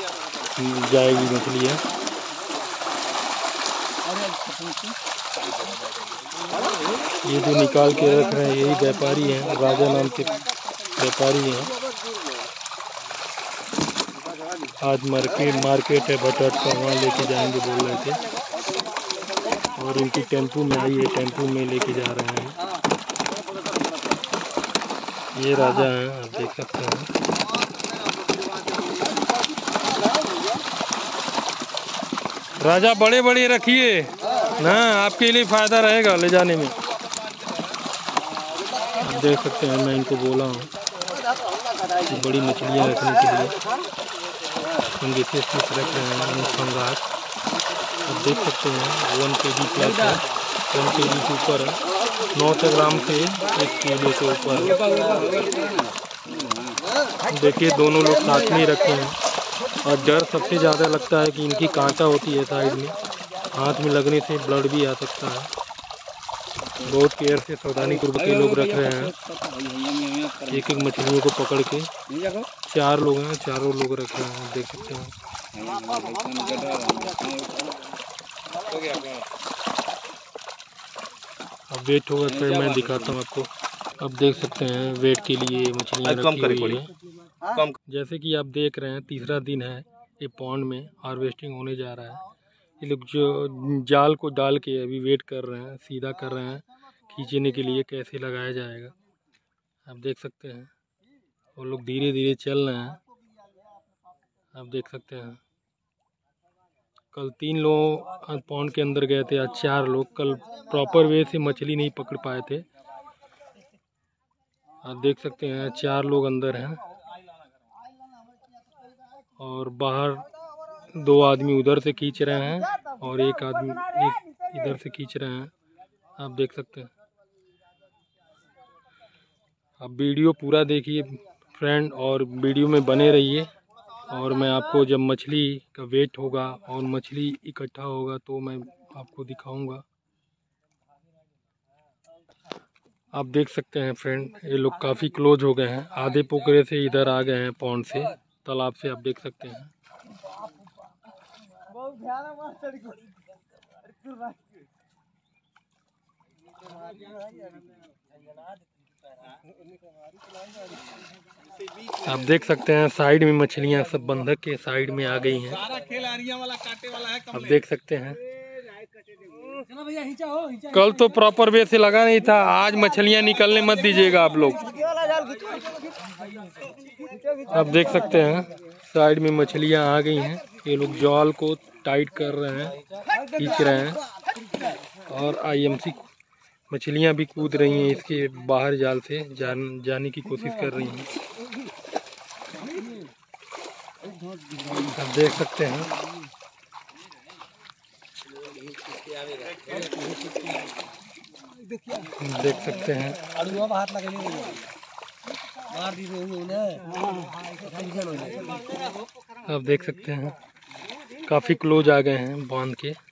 जाएगी मछलियाँ ये जो निकाल के रख रहे हैं यही व्यापारी हैं राजा नाम के व्यापारी हैं। आज मार्केट मार्केट है, बटट का वहाँ लेके जाएँगे बोल रहे थे। और इनकी टेंपू में आई है, टेंपू में लेके जा रहे हैं। ये राजा हैं, आप देख सकते हैं। राजा बड़े बड़े रखिए। ना, आपके लिए फ़ायदा रहेगा ले जाने में। आप देख सकते हैं, मैं इनको बोला हूँ बड़ी मछलियाँ रखने के लिए। हम जैसे पीस रख रहे हैं सम्राट आप देख सकते हैं, वन के जी प्लस है, वन के जी के ऊपर नौ सौ ग्राम से एक किलो के ऊपर देखिए, दोनों लोग साथ में ही रखे हैं। और डर सबसे ज़्यादा लगता है कि इनकी कांटा होती है साइड में। हाथ में लगने से ब्लड भी आ सकता है। बहुत केयर से सावधानी पूर्वक ये लोग रख रहे हैं। एक एक मछलियों को पकड़ के। चार लोग हैं चारों लोग रख रहे हैं देख सकते हैं। अब वेट होगा फिर मैं दिखाता हूँ आपको। अब देख सकते हैं वेट के लिए मछलियाँ कम रखी करी हुई। हैं। जैसे कि आप देख रहे हैं तीसरा दिन है ये पौंड में हार्वेस्टिंग होने जा रहा है। ये लोग जो जाल को डाल के अभी वेट कर रहे हैं सीधा कर रहे हैं। खींचने के लिए कैसे लगाया जाएगा? आप देख सकते हैं। वो लोग धीरे धीरे चल रहे हैं। आप देख सकते हैं। कल तीन लोग पॉन्ड के अंदर गए थे, आज चार लोग। कल प्रॉपर वे से मछली नहीं पकड़ पाए थे। आप देख सकते हैं चार लोग अंदर हैं। और बाहर दो आदमी उधर से खींच रहे हैं और एक आदमी, एक इधर से खींच रहे हैं। आप देख सकते हैं। आप वीडियो पूरा देखिए फ्रेंड और वीडियो में बने रहिए। और मैं आपको जब मछली का वेट होगा और मछली इकट्ठा होगा तो मैं आपको दिखाऊँगा। आप देख सकते हैं फ्रेंड ये लोग काफ़ी क्लोज हो गए हैं। आधे पोखरे से इधर आ गए हैं पौंड से। तालाब से आप देख सकते हैं। आप देख सकते हैं साइड में मछलियाँ सब बंधक के साइड में आ गई हैं। आप देख सकते हैं। कल तो प्रॉपर वे से लगा नहीं था आज मछलियाँ निकलने मत दीजिएगा आप लोग। आप देख सकते हैं साइड में मछलियाँ आ गई हैं। ये लोग जाल को टाइट कर रहे हैं खींच रहे हैं। और आईएमसी मछलियाँ भी कूद रही हैं इसके बाहर जाल से, जान, जाने की कोशिश कर रही हैं। आप देख सकते हैं। देख सकते हैं। आप देख सकते हैं। काफ़ी क्लोज आ गए हैं बाँध के।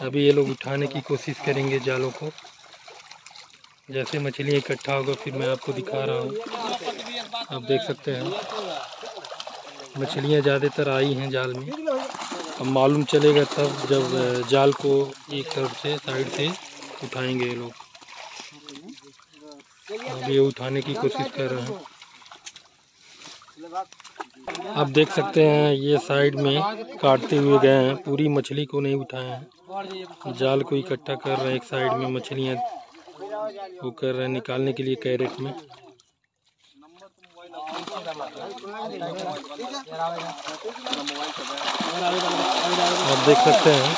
अभी ये लोग उठाने की कोशिश करेंगे जालों को। जैसे मछलियाँ इकट्ठा होगा, फिर मैं आपको दिखा रहा हूँ। आप देख सकते हैं। मछलियाँ ज़्यादातर आई हैं जाल में। अब मालूम चलेगा तब जब जाल को एक तरफ़ से, साइड से उठाएँगे ये लोग। अब ये उठाने की कोशिश कर रहे हैं। आप देख सकते हैं, ये साइड में काटते हुए गए हैं। पूरी मछली को नहीं उठाए हैं। जाल को इकट्ठा कर रहे हैं, एक साइड में मछलियाँ वो कर रहे हैं निकालने के लिए कैरेट में। आप देख सकते हैं।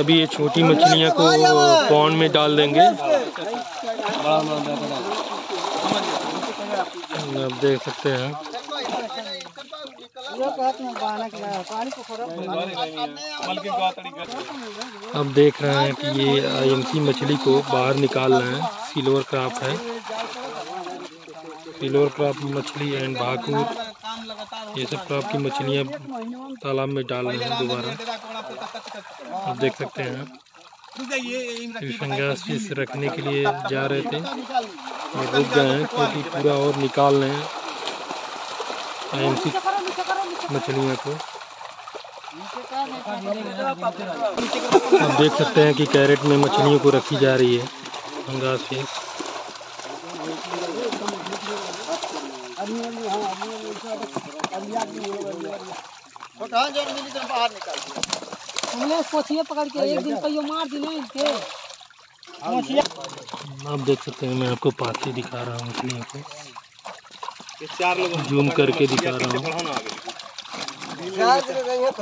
अभी ये छोटी मछलियाँ को पौन में डाल देंगे। आप देख सकते हैं। अब देख रहे हैं कि ये आईएमसी मछली को बाहर निकाल रहे हैं। सिल्वर क्राफ्ट है। सिल्वर क्राफ्ट मछली एंड भाकुर, ये सब क्राफ्ट की मछलियाँ तालाब में डाल रहे हैं दोबारा। आप देख सकते हैं। संगास फ़िश रखने के लिए जा रहे थे और रुक गए हैं क्योंकि पूरा और निकाल रहे हैं मछलियों को आप देख सकते हैं कि कैरेट में मछलियों को रखी जा रही है अंगास फ़िश हमने पोछिए पकड़ के एक दिन कहियो मार दी नहीं थे। आप देख सकते हैं मैं आपको पास से दिखा रहा हूँ मछलियों को चार लोग जूम करके दिखा रहा हूँ। बढ़ाना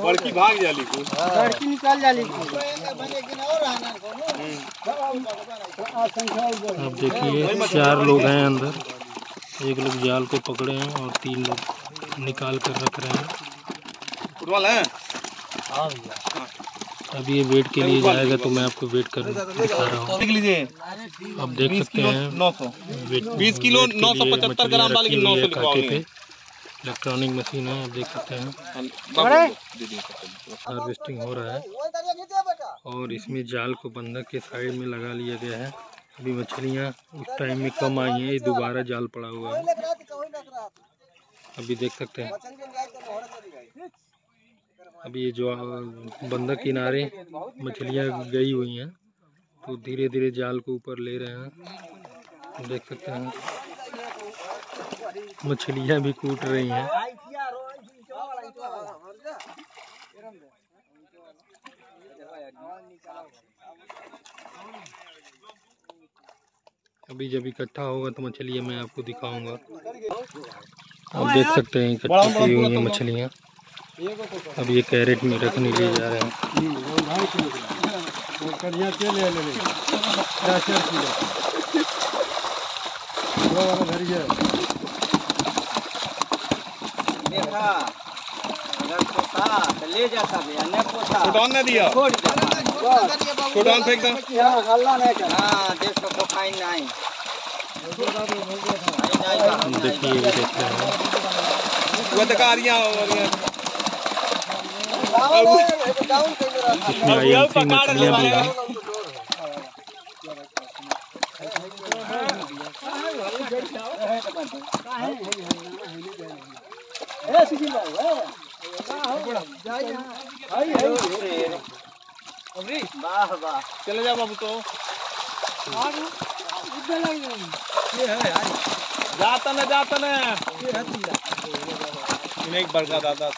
बड़की भाग जाली को लड़की निकाल जाली आप देखिए चार लोग हैं अंदर। एक लोग जाल को पकड़े हैं और तीन लोग निकाल कर रख रहे हैं। फुटबॉल है। अभी ये वेट के लिए जाएगा तो मैं आपको वेट कर दिखा रहा हूँ। देख लीजिए आप देख सकते हैं नौ सौ। वेट 20 किलो के लिए 975 ग्राम वाली रखी की हुई 900 कांटे लिखवाओगे। पे। इलेक्ट्रॉनिक मशीन है आप देख सकते हैं। हार्वेस्टिंग हो रहा है। और इसमें जाल को बंधक के साइड में लगा लिया गया है। अभी मछलियाँ उस टाइम में कम आई हैं ये दोबारा जाल पड़ा हुआ है। अभी देख सकते हैं। अभी ये जो बंधक किनारे मछलियाँ गई हुई हैं तो धीरे धीरे जाल को ऊपर ले रहे हैं। देख सकते हैं, मछलियाँ भी कूट रही हैं। अभी जब इकट्ठा होगा तो मछलियाँ मैं आपको दिखाऊँगा। आप देख सकते हैं इकट्ठी हुई हैं मछलियाँ। अब ये कैरेट में रखने लिए जा रहे हैं। ले तो जाता ने दिया फेंक दो। हल्ला नहीं कर हाँ। देश को फाइन नहीं ये हैं चले बाबू तो जाता ना। जाता ना एक बड़का दादा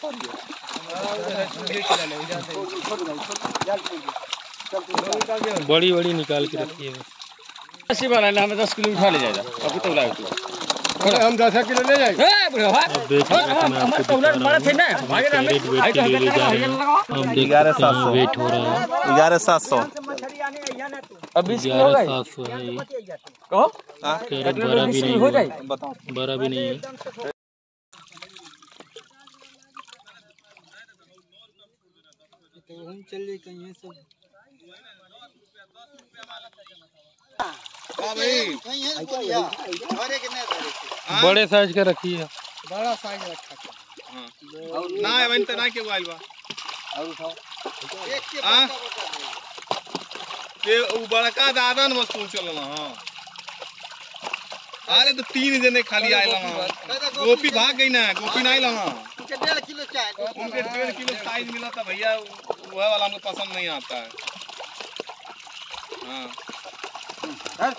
बड़ी बड़ी निकाल के रखी है। अस्सी वाला ना हमें दस किलो उठा ले जाएगा। अभी तो लाए तू हम दस किलो ले जाएँगे। अब देख सकते हैं मैं आपको दिखा रहा हूँ। कैरेट वेट हैं रहा है। ग्यारह सात सौ। ग्यारह सात सौ है। ये बड़ा भी नहीं हुआ बड़ा भी नहीं है। हम चल जाए कहीं सब। हाँ भाई। बड़े साइज़ का रखी है। बड़ा साइज़ रखा था। ना है वहीं तो ना के आइल बा हाँ। ते उ बड़का दादा न वस्तु चलल हाँ। अरे तो तीन जने खाली आइल हाँ। गोपी भाग गई ना गोपी ना आइल हाँ। डेढ़ किलो चाय उनके डेढ़ किलो साइज़ मिला था भैया वह वाला हमको पसंद नहीं आता है हाँ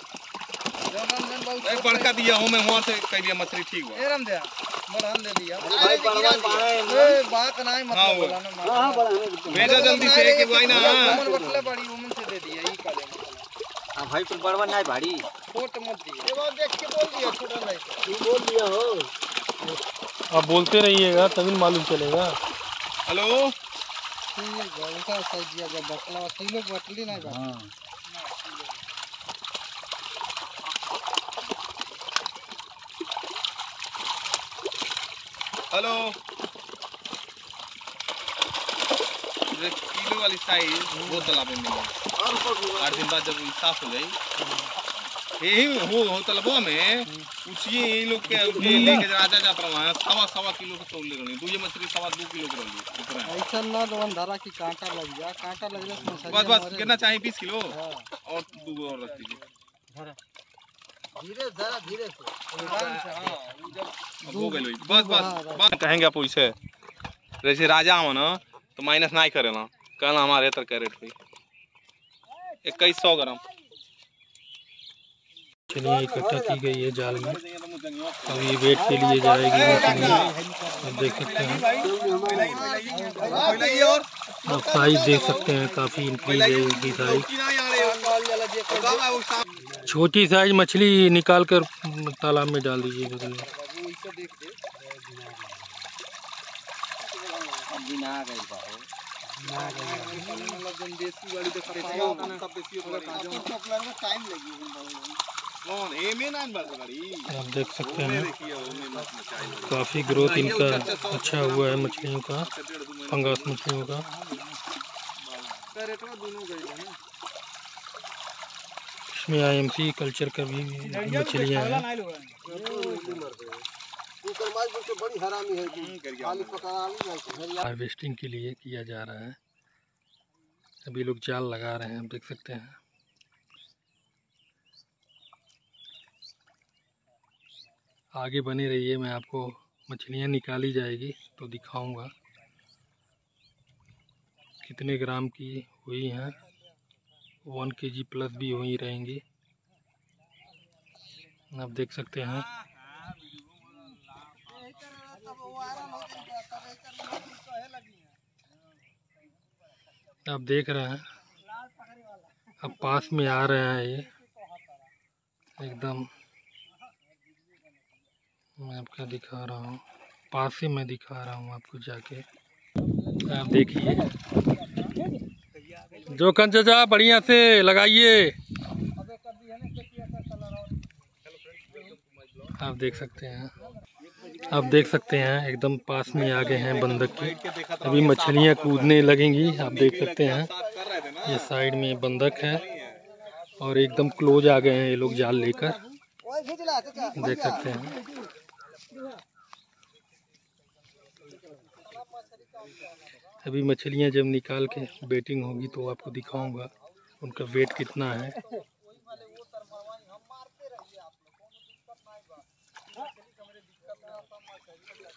एक बड़का दिया हूँ मैं वहाँ से कह दिया मछली ठीक एरम दे दिया भाई बात नहीं हाँ मतलब हाँ भेजा जल्दी से कि भाई ना मन बटले बड़ी उमन से दे दिया ई काले हाँ भाई तो बड़वन भाड़ी छोट मत दिया एक बार देख के बोल दिया छोटा नहीं तू बोल दिया हो आप बोलते रहिएगा, तभी मालूम चलेगा। हेलो? हेलो? किलो वाली साइज़ में मिली। आठ दिन बाद जब साफ़ हो जाई यही हो हो तालाबों में पूछिए ये लोग के के लेके राजा जा सवा सवा किलो के ले दो ये मछली सवा दो किलो के रही ऊपर है। ऐसा ना दोन धारा की कांटा लग गया कांटा से मछली बस बस कितना चाहिए बीस किलो? और दो और रख दीजिए। धीरे। जरा धीरे से। हाँ हो गई बस बस बस। कहेंगे आप वैसे जैसे राजा हो ना तो माइनस नहीं करे ना कल हमारे तर कैरेट पे। इक्कीस सौ ग्राम। मछलियाँ इकट्ठा की गई है जाल में अब ये वेट के लिए जाएगी आप देख सकते हैं आप साइज़ देख सकते हैं काफ़ी इंक्रीज है इनकी साइज़ छोटी साइज़ मछली निकाल कर तालाब में डाल दीजिए बगल में अभी ना गई बा हो कौन? ए में ना बात करी आप देख सकते हैं। काफ़ी ग्रोथ इनका अच्छा हुआ है मछलियों का फंगस मछलियों का। इसमें आईएमसी कल्चर का भी मछलियाँ हैं। ऊपर मार के बड़ी हरामी है खाली पकड़ा नहीं जाती। हार्वेस्टिंग के लिए किया जा रहा है। अभी लोग जाल लगा रहे हैं आप देख सकते हैं। आगे बने रहिए, मैं आपको मछलियाँ निकाली जाएगी तो दिखाऊँगा कितने ग्राम की हुई हैं। वन के जी प्लस भी हुई रहेंगी। आप देख सकते हैं। आप देख रहे हैं। अब पास में आ रहे हैं ये। एकदम मैं आपका दिखा रहा हूँ। पास से मैं दिखा रहा हूँ आपको जाके। आप देखिए। जो कंचा बढ़िया से लगाइए। आप देख सकते हैं। आप देख सकते हैं, एकदम पास में आ गए हैं बंदक की। अभी मछलियाँ कूदने लगेंगी, आप देख सकते हैं। ये साइड में बंदक है और एकदम क्लोज आ गए हैं ये लोग जाल लेकर। देख सकते हैं। अभी मछलियाँ जब निकाल के बेटिंग होगी तो आपको दिखाऊँगा उनका वेट कितना है।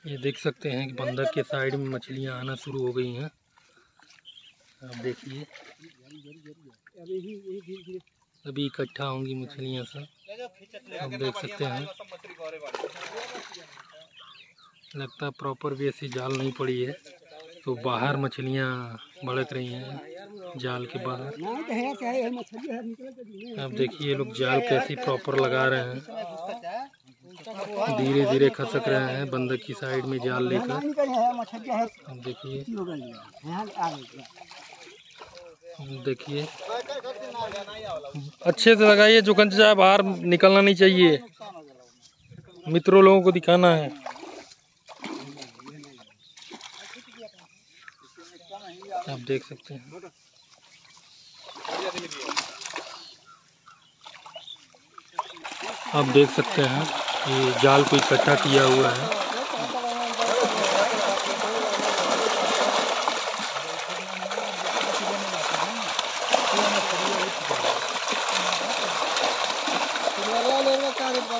ये देख सकते हैं कि बंदर के साइड में मछलियाँ आना शुरू हो गई हैं। आप देखिए। अभी इकट्ठा होंगी मछलियाँ सब। आप देख सकते हैं। लगता है प्रॉपर वे से जाल नहीं पड़ी है। तो बाहर मछलियाँ भड़क रही हैं, जाल के बाहर। आप देखिए ये लोग जाल कैसे प्रॉपर लगा रहे हैं। धीरे धीरे खसक रहे हैं बंदक की साइड में जाल लेकर। देखिए। देखिए। अच्छे से लगाइए, जो कंचा बाहर निकलना नहीं चाहिए। मित्रों लोगों को दिखाना है। आप देख सकते हैं। आप देख सकते हैं, ये जाल को इकट्ठा किया हुआ है उनका कैरेट वाला है पड़ी सिल्वरवा भैया भाई नहीं मेरे खत्म बढ़िया हमें जो मरा ही हमें जो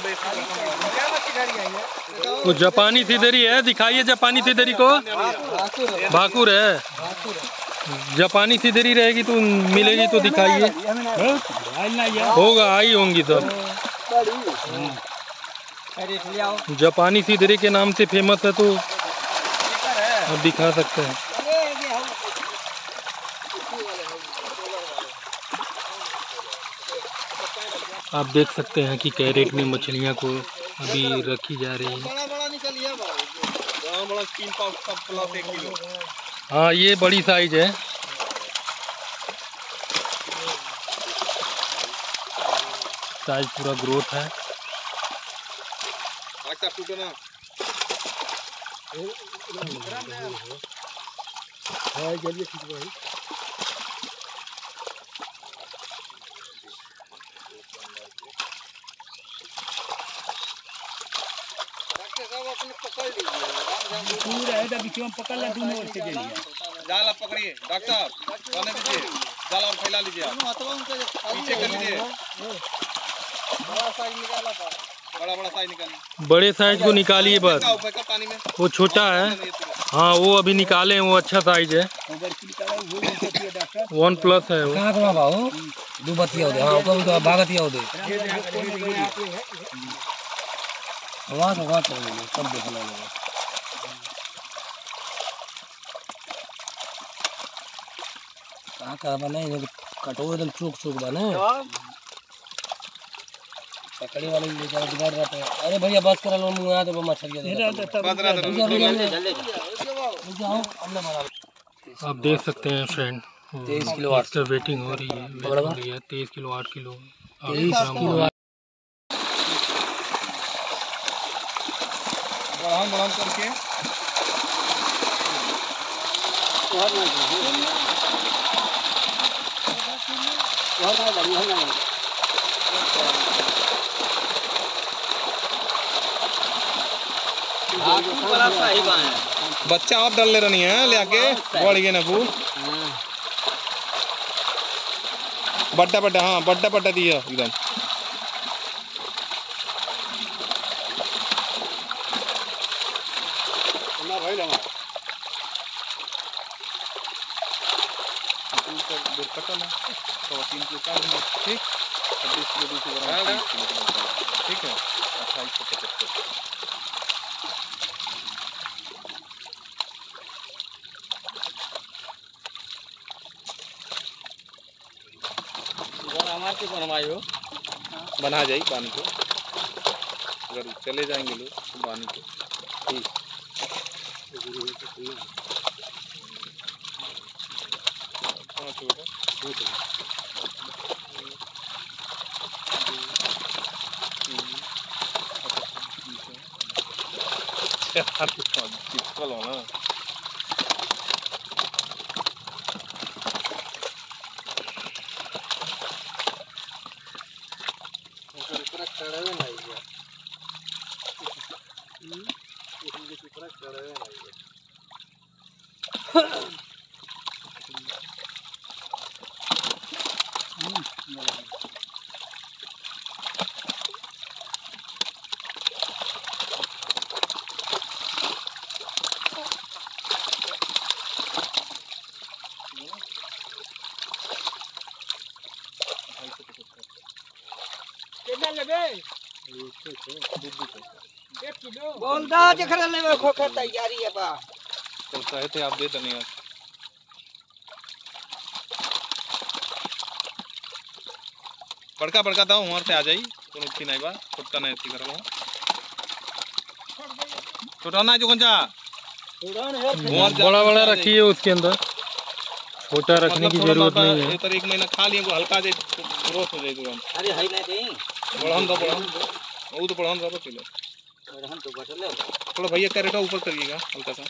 मच्छी गाड़ी आई है वो जापानी सिदरी है दिखाइए जापानी सिदरी को। भाकुर है। जापानी सिदरी रहेगी तो मिलेगी तो दिखाइए। होगा आई होंगी तो। जापानी सिदरी के नाम से फ़ेमस है तो आप दिखा सकते हैं। आप देख सकते हैं कि कैरेट में मछलियाँ को अभी रखी जा रही है। बड़ा निकलिए बड़ा बड़ा तीन पाव सब प्लस एक हाँ जाल आप पकड़िए डॉक्टर साहब दीजिए जाल और फैला लीजिए आप पीछे कर लीजिए बड़ा साइज़ निकाला। था बड़ा बड़ा साइज़ निकालिए बड़े साइज़ को निकालिए बस। वो छोटा है। हाँ वो अभी निकाले हैं वो अच्छा साइज़ है। वन प्लस है वो। कहाँ कहाँ बतिया हो दे हाँ तो हो दे। वहाँ तो वहाँ तो सब देखना लगे कहाँ कहाँ बने? ये कटोरे एकदम चूक चूक बने पकड़ी वाले ये जरा दिमाग रहते हैं। अरे भैया बस करा लो मुँह तो मछलियाँ दे बदरा दे जाओ हमने बना आप देख सकते हैं फ्रेंड 23 किलो आठ। इसका वेटिंग हो रही है रही तेईस किलो आठ किलो। तेईस किलो बढ़ाम बढ़ाम करके। तोहर ना बड़ी है ना बच्चा आप डाल ले रही है ले आके बड़ी गए ना खूब बड्डा बड्डा हाँ बड्डा बड्डा दिया एकदम ना भाई लगा तीन किलो चार मिनट ठीक छब्बीस किलो दो सौ ग्राम तीस किलो का बनता है। ठीक है अट्ठाईस सौ पचहत्तर हमारे के बनवायो बना जाए पानी को। अगर चले जाएँगे लोग तो पानी को। ठीक। हो ना पूरा कड़वे ना आइए हम्म पूरा कड़वे ना आइए कितना लेबे बोल दा जखरा लेबे खोखे तैयारी है बा कल कहे थे आप दे देने बड़का बड़का था वहाँ से आ जाई। कोनो थी नहीं बा छोटका नहीं थी घर छोटा ना जो वहाँ से बड़ा बड़ा। रखिए उसके अंदर। छोटा रखने की मतलब ज़रूरत नहीं है। तर एक महीना खा लिए को हल्का जे ग्रोथ हो जाए तुरंत अरे है ना दें। बढ़न दो बढ़न दो वो तो बढ़न दो चलो। और हम तो बटले थोड़ा भैया कैरेटा ऊपर करिएगा हल्का सा।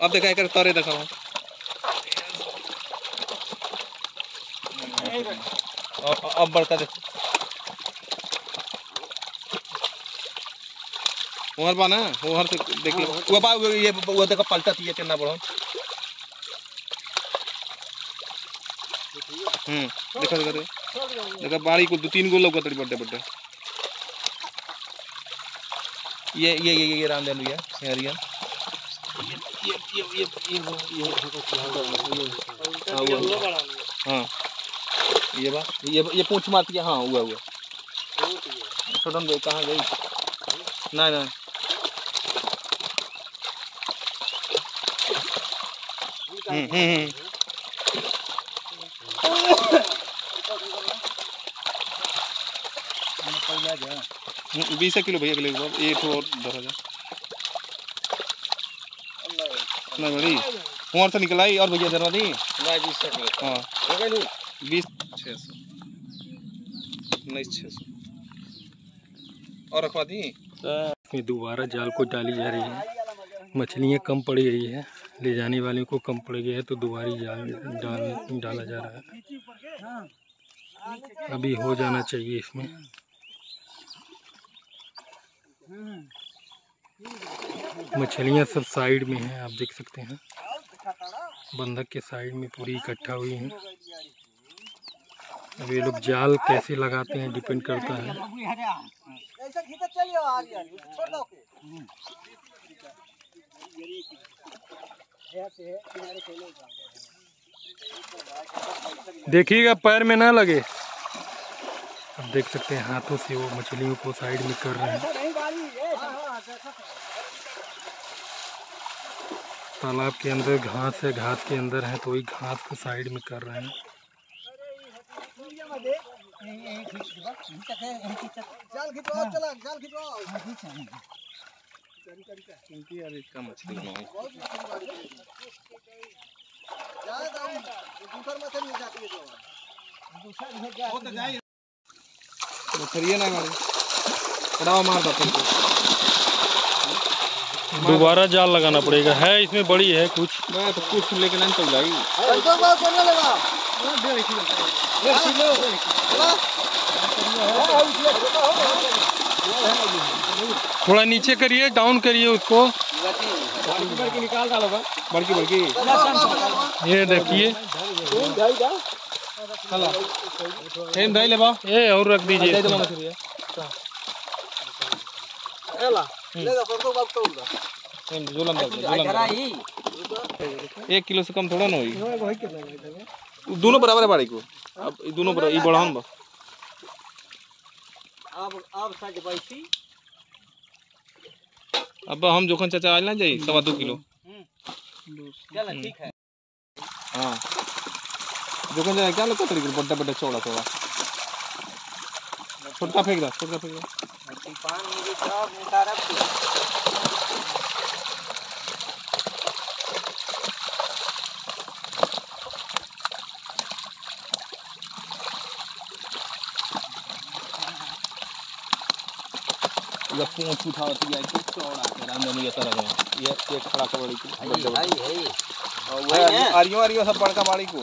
अब देखा एक तारे देखा हूँ अब बढ़ता देखो वहाँ बा ना वहाँ से देखिए वो बा ये वो देखो पलटा थी ये कितना बड़ा हम्म देखो देखो देखो देखो बाड़ी को दो तीन गो लोग तड़ी बड्डे बड्डे ये ये ये ये राम देलू ये हरियन ये ये ये ये ये हाँ वो हाँ ये बा ये ये पूछ मारती है हाँ हुआ हुआ। छोटन भाई कहाँ गई? नहीं नहीं हम्म हम्म हम्म। बीस किलो भैया के लिए एक और धरा जा नहीं बड़ी वहाँ से निकल आई और भैया धरवा दी हाँ। बीस और रखवा दी इसमें दोबारा जाल को डाली जा रही है। मछलियाँ कम पड़ रही है। ले जाने वाले को कम पड़ गया है तो दोबारा जाल डाल, डाला जा रहा है। अभी हो जाना चाहिए इसमें। मछलियाँ सब साइड में हैं, आप देख सकते हैं। बंधक के साइड में पूरी इकट्ठा हुई हैं। अब ये लोग जाल कैसे लगाते हैं डिपेंड करता है। देखिएगा, पैर में ना लगे। अब देख सकते हैं, हाथों से वो मछलियों को साइड में कर रहे हैं। तालाब के अंदर, घास है, घास के अंदर है तो वही घास को साइड में कर रहे हैं। जाल खिंचवाओ चला जाल खिंचवाओ क्योंकि यार इसका मछली बनाओ ज़्यादा दूसर मछली नहीं जाती है जो दूसरा नहीं जाती मछलियाँ ना मारे कड़ावा मार दो दोबारा जाल लगाना पड़ेगा। है इसमें बड़ी है कुछ। मैं तो कुछ लेके नहीं चल जाएगी। थोड़ा नीचे करिए डाउन करिए उसको। बड़की निकाल डालो बड़की। बड़की ये देखिए। हेम ले ये और रख दीजिए। दो मछली है लेगा संतोष बाबू तोड़ दो हेम जुलम दे जुलम दे एक किलो से कम थोड़ा ना होई। दोनों बराबर है बाड़ी को। अब ये दोनों बराबर ये बढ़ान बा अब अब सज बैठी अब हम जोखन चाचा आज ना जाई सवा दो किलो। चल ठीक है। हाँ। जोखन चाचा क्या लोग तरीके बड्डा बड्डा चौड़ा चौड़ा। छोटका फेंक दो छोटका फेंक दो। पानी भी सब निकाल ये पूंछ उठाती है कि चौड़ा के राम ये तरह में ये ये खड़ा का बड़ी को बड्डा है और वो है। आरियो आरियो सब बड़का बाड़ी को।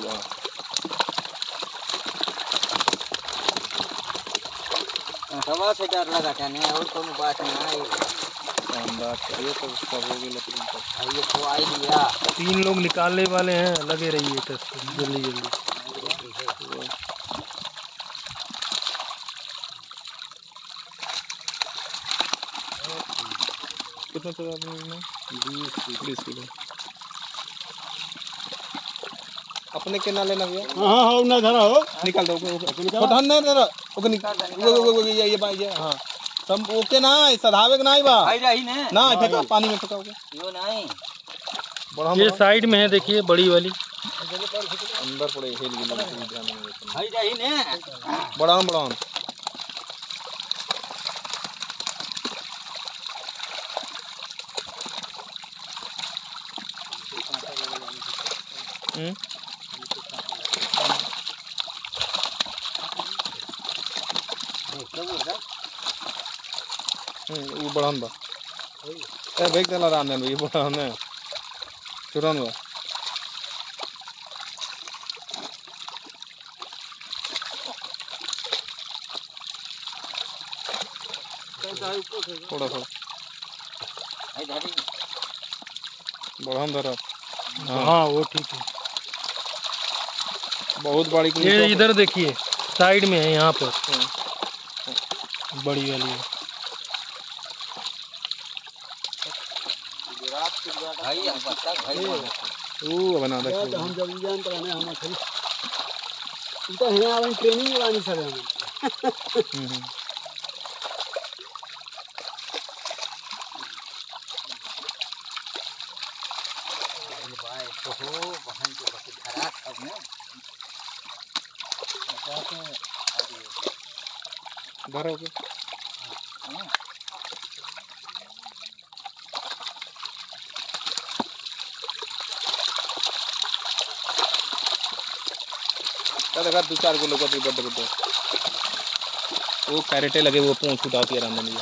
हवा से डर लगा था नहीं और कोनो बात नहीं आई। ये तो सब हो गई पर ये तो आई लिया तीन लोग निकालने वाले हैं लगे रहिए टेस्ट जल्दी जल्दी। कितना चला आपने बीस बीस किलो। अपने के ना लेना भैया। हाँ हाँ ना धरा हो। निकाल दो ओके नहीं दे ओके निकाल वो वो वो ये ये बा ये हाँ। सब ओके ना है सधावे के नहीं बा। आई रही ने। ना फेंको पानी में फेंको ओके यो नहीं बड़ा ये साइड में है देखिए बड़ी वाली। अंदर पड़े हिल गिल ने। बड़ा बड़ा हम्म। हम्म वो बड़ा बा। ए बैग देला रान ने ये बड़ा ने चुरान थोड़ा थोड़ा। बड़ा हाँ वो ठीक है। बहुत बड़ी ये इधर देखिए साइड में है यहाँ पर। बड़ी वाली है। भाई हम भाई वो बना दे हम जब जान तो हमें हम खरी तो है ट्रेनिंग वाली सर हम हम्म, हम्म। भाई तो हो बहन के बस घरा सब में धरो के क्या देखा दो चार किलो का भी बड्डे बड्डे वो कैरेटे लगे वो पूंछ उठाती है रामधन जी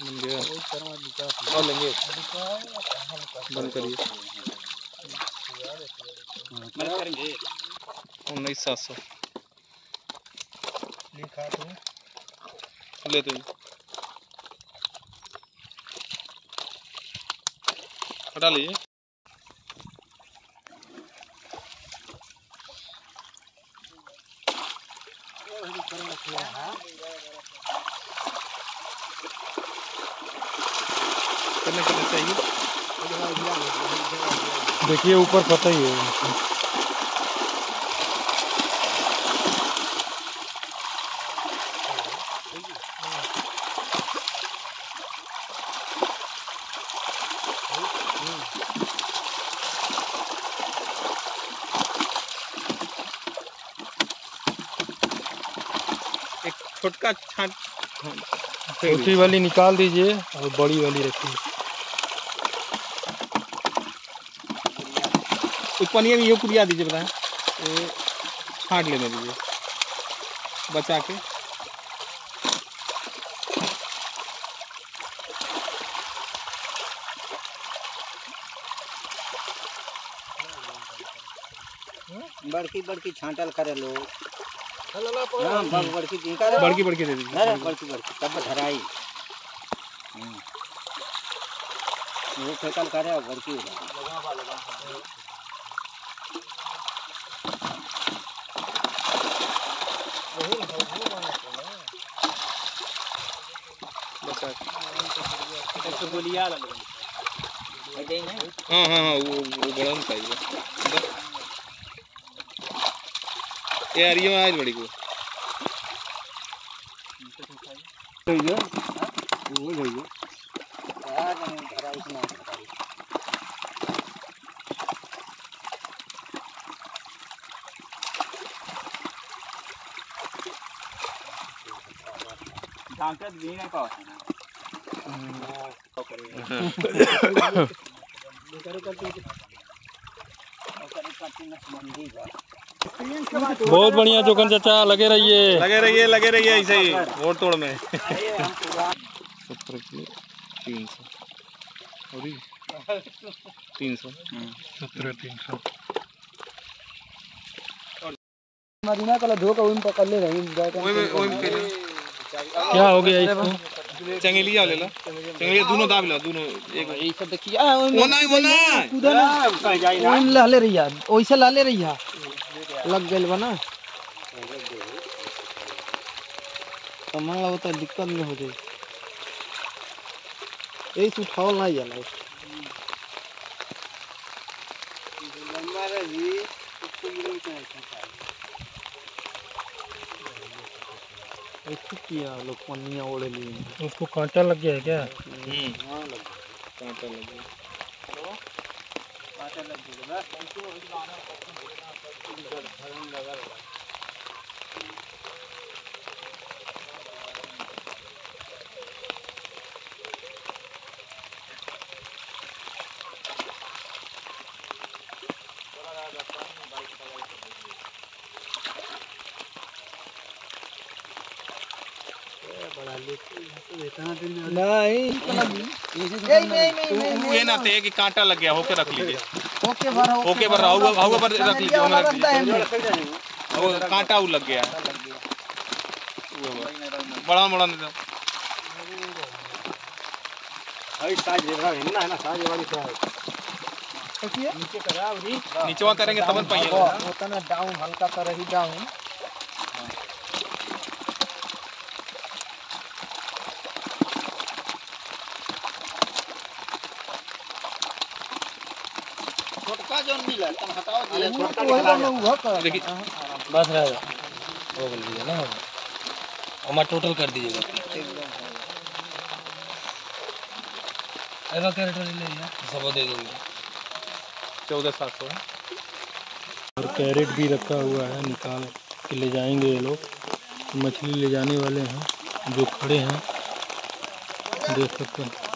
बन गया। और लेंगे। बंद करिए। उन्नीस सात सौ। ले तो हटा लीजिए। कितने कितने चाहिए। देखिए, ऊपर पता ही है एक छोटका छाट हाँ, छोटी वाली निकाल दीजिए और बड़ी वाली रखिए। पनिया में ये कुरिया दीजिए बताएँ। ये छाट लेने दीजिए। बचा के। बड़की बड़की छांटल करे लोग। बड़की बड़की दे दीजिए। बड़की बड़की तब धराई। हम्म। वो फेकल करे और बड़की तो गोलियाँ लग गई है। देंगे हाँ हाँ हाँ वो वो बड़ा नहीं चाहिए। बस। ये आज बड़ी को यार नहीं धराई इतना धराई झांकत भी नहीं पावत ना ओकरे कटिंग मंदी बा बहुत बढ़िया चौकन चाचा लगे रहिए। लगे रहिए लगे रहिए ऐसे ही मोड़ तोड़ में। सत्तर किलो तीन सौ और तीन सौ सत्रह तीन सौ मदीना कल धो के उन पकड़ ले रही क्या हो गया इसको? चंगेलिया ले ला। चंगेलिया दोनों दाब ला दोनों एक। ये सब देखिए वो नहीं वो नहीं। कूदा ना। ना ओइन लहले रहिया ओइसे लहले रहिया लग गेल बा ना। तो मान लो तो दिक्कत नहीं हो जाए यही से उठावल नहीं जाला तो ऐसा ऐसे किया लोग पन्नियाँ ओढ़े लिए। उसको कांटा लग गया है क्या? हम्म। कांटा लग गया। नहीं ये ना थे कि कांटा लग गया होके रख लीजिए। ओके भर ओके भर रहो रहो पर रख लीजिए हम रख लीजिए वो कांटा वो लग गया। बड़ा बड़ा नहीं था भाई साज रहा है ना है ना साज वाली नीचे नीचवा करेंगे तब पाइएगा होता ना डाउन हल्का सा रही डाउन छोटका जो मिला तुम हटाओ दिया छोटका वही निकला लोग वो कर देखिए बस रहेगा वो कर लीजिए ना। हमारा टोटल कर दीजिएगा। एवा कैरेट ले लिया। सब दे देंगे। चौदह सात सौ और कैरेट भी रखा हुआ है निकाल के ले जाएँगे ये लोग। मछली ले जाने वाले हैं जो खड़े हैं। देख सकते हैं।